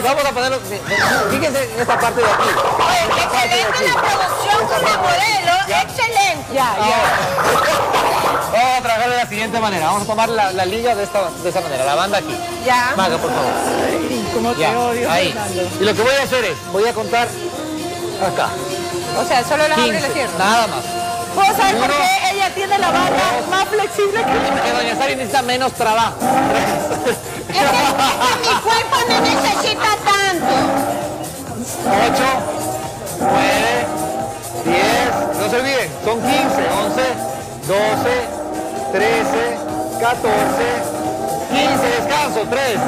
Vamos a ponerlo. Fíjense en esta parte de aquí. Excelente la producción con la modelo. Excelente. Ya, Vamos a trabajar de la siguiente manera. Vamos a tomar la, la liga de esta, de esta manera, la banda aquí. Ya. Maga, por favor. ¿Cómo Ya, ahí. Y lo que voy a hacer es, voy a contar acá. O sea, solo las abre y 15, las cierra. Nada más. ¿Puedo saber por qué ella tiene la banda más flexible que Porque Doña Sari necesita menos trabajo. Es que, es que mi cuerpo no necesita tanto. 8, 9, 10, no se olviden, son 15, 11, 12, 13, 14, 15, descanso, 3, 2,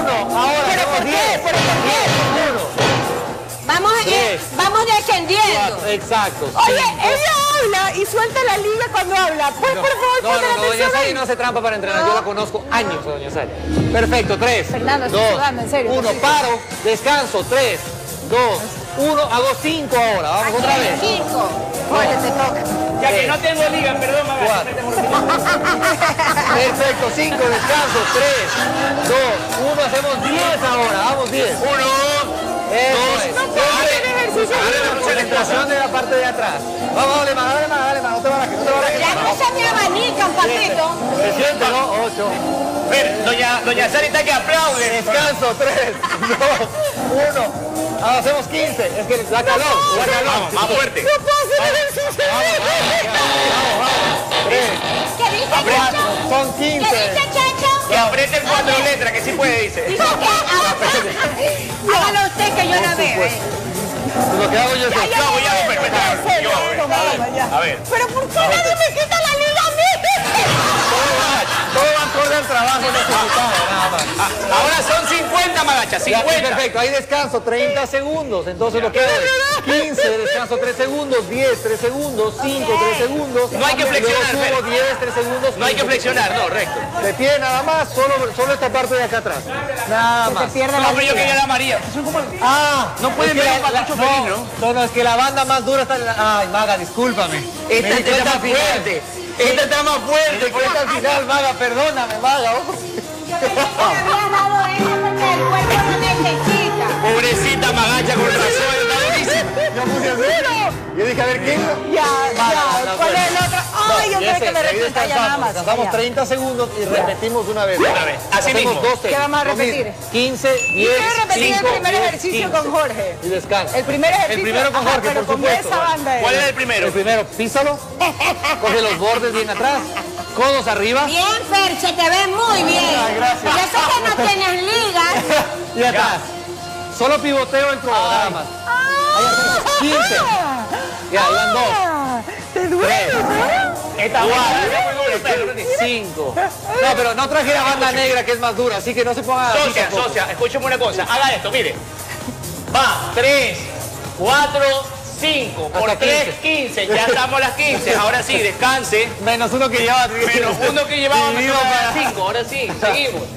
1, ahora ¿Pero hacemos por qué? 10, ¿Pero por qué? Vamos, a ir- Diez. vamos descendiendo. 4, exacto. Oye, cinco. ella habla y suelta la liga cuando habla. Pues, por favor, No, no, no, Doña Sari no hace trampa para entrenar, yo la conozco años Doña Sari. Perfecto, 3, Fernando, estoy 2, sudando, en serio, 1, estoy paro, descanso, 3, 2, 1, hago 5 ahora, vamos otra vez. Cinco. Oye, te toca. Ya que no tengo liga, perdón, Maga. Perfecto, 5, descanso, 3, 2, 1, hacemos 10 ahora, vamos 10. 1, 2, la concentración de la parte de atrás. Vamos, dale más, dale más, dale más, no te barajes, no te barajes. Ya no se me abanican, papito. Se siente, ¿no? 8. Ver, doña, doña Sari está que aplaude. Descanso, 3, 2, 1. Ahora hacemos 15. Es que da calor, da calor. Vamos, más fuerte. No puedo hacer ejercicio. ¿Qué dice Cuatro, Chacho? son ¿Qué 15. dice Chacho? Que aprieten cuatro letras, que sí puede, dice. Dice que hágalo usted que yo la veo. eh. Lo que hago yo es Ya, que- ya, Yo toma, a ver. Pero ¿por qué nadie me quita la liga a mí? Acorde al trabajo necesitado, nada más. Ah, Ahora son 50, Magacha, Ya, 50. perfecto, ahí descanso 30 segundos. Entonces lo que hago es 15, descanso 3 segundos, 10, 3 segundos, 5, 3 segundos. No hay que flexionar, Luego subo Fer. 10, 3 segundos. No hay que 15. flexionar, no, recto. De pie nada más, solo, solo esta parte de acá atrás. Nada más. No, pero yo quería la María. Ah, No pueden que ver papucho no, feliz, ¿no? No, es que la banda más dura está en la... Ay, Maga, discúlpame. Esta está fuerte. Esta está más fuerte. Di cuenta al final, Maga, perdóname, Maga. oh. Yo pensé que me habías dado esa porque el cuerpo no necesita. Pobrecita Magacha con razón. Yo puse así. Yo dije, a ver, ¿quién? Ya, ya. ¿Cuál es el otro? Ay, yo sé, que me repita ya nada más. Descansamos Ya. 30 segundos y repetimos una vez. Una vez. Así mismo. 12. ¿Qué vamos a repetir? 15, 10, Quiero repetir 5, el primer 10, ejercicio 15. con Jorge. Y descansa. El primer ejercicio. El primero con Jorge, por con supuesto. banda. ¿Cuál es. el primero? El primero, písalo, coge los bordes bien atrás, codos arriba. Bien, Fer, se te ve muy bien. Ay, gracias. Y eso que no tienes ligas. Y atrás. Solo pivoteo el codo, nada más. Ahí atrás. 15. Ya, van dos. Te duele, Esta Cuatro. Cinco. No, pero no traje la banda negra que es más dura, así que no se pongan así Socia, socia, escúcheme una cosa. Haga esto, mire. Va, 3, 4, 5. Por Hasta 3, 15. Ya estamos a las 15. Ahora sí, descanse. Menos uno que llevaba. Menos uno que llevaba menos para- 5. Ahora sí, seguimos.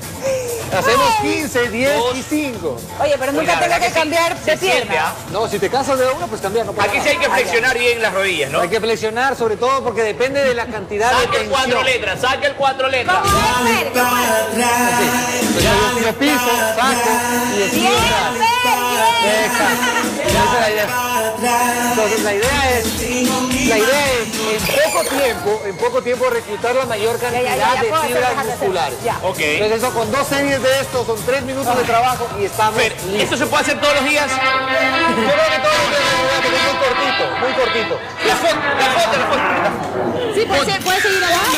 Hacemos 15, 10 y 5. Oye, pero nunca tengo que cambiar de pierna. No, si te cansas de una, pues cambiar. No Aquí sí hay que flexionar bien las rodillas, ¿no? Hay que flexionar, sobre todo porque depende de la cantidad de Saque el tensión. cuatro letras, saque el cuatro letras. Entonces yo tiro piso, saco y estiro atrás. Exacto. Esa es la idea. Entonces la idea es, la idea es en poco tiempo, en poco tiempo reclutar la mayor cantidad ya, ya, de puedo hacer, fibras hacer. musculares. Ya. Ok. Entonces eso con dos series de estos son tres minutos de trabajo y estamos. ¿esto se puede hacer todos los días? Yo creo que todo es muy cortito, muy cortito. La foto, la foto, la foto. Sí, puede, ser- puede seguir abajo.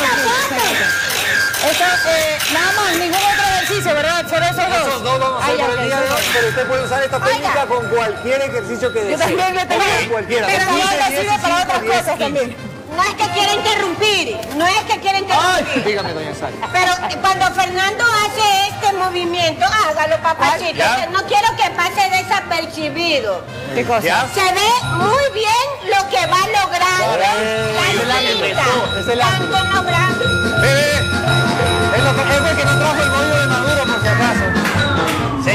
Eso, eh, nada más, ningún otro ejercicio, ¿verdad? Solo esos dos. Esos dos vamos a hacer ya, por el día de hoy, pero usted puede usar esta técnica con cualquier ejercicio que desee. Yo también, también. Con Cualquiera. Pero con no 15, me 10, sirve para 5, otras 10, cosas 15. también. No es que quiera interrumpir, no es que quiera interrumpir. Dígame, doña Sari. Pero cuando Fernando hace este movimiento, hágalo, papachito. Que No quiero que pase desapercibido. ¿Qué cosa? ¿Ya? Se ve muy bien lo que va logrando la el cinta. Tanto logrando.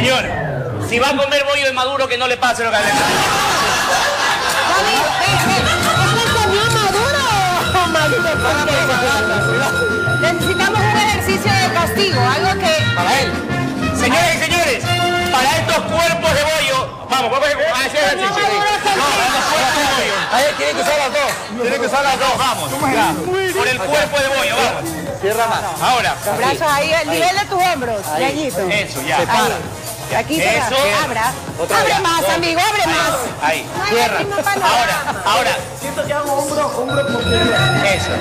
Señor, si va a comer bollo de maduro, que no le pase lo que le Necesitamos un ejercicio de castigo, algo que... Para él. Señores y señores, para estos cuerpos de bollo, vamos, vamos a hacer ejercicio. No, para estos cuerpos de bollo. Ahí tienen que usar las dos. Tienen que usar las dos, vamos. Ya. Por el cuerpo de bollo, vamos. Cierra más. Ahora. Los brazos ahí, al nivel de tus hombros. Eso, ya. Aquí se Eso. va. Abra. Otra abre vez. más, Dos. amigo, abre más. Ahí. Cierra. Ahora, ahora. Siento que hago hombro, hombro porque... Eso.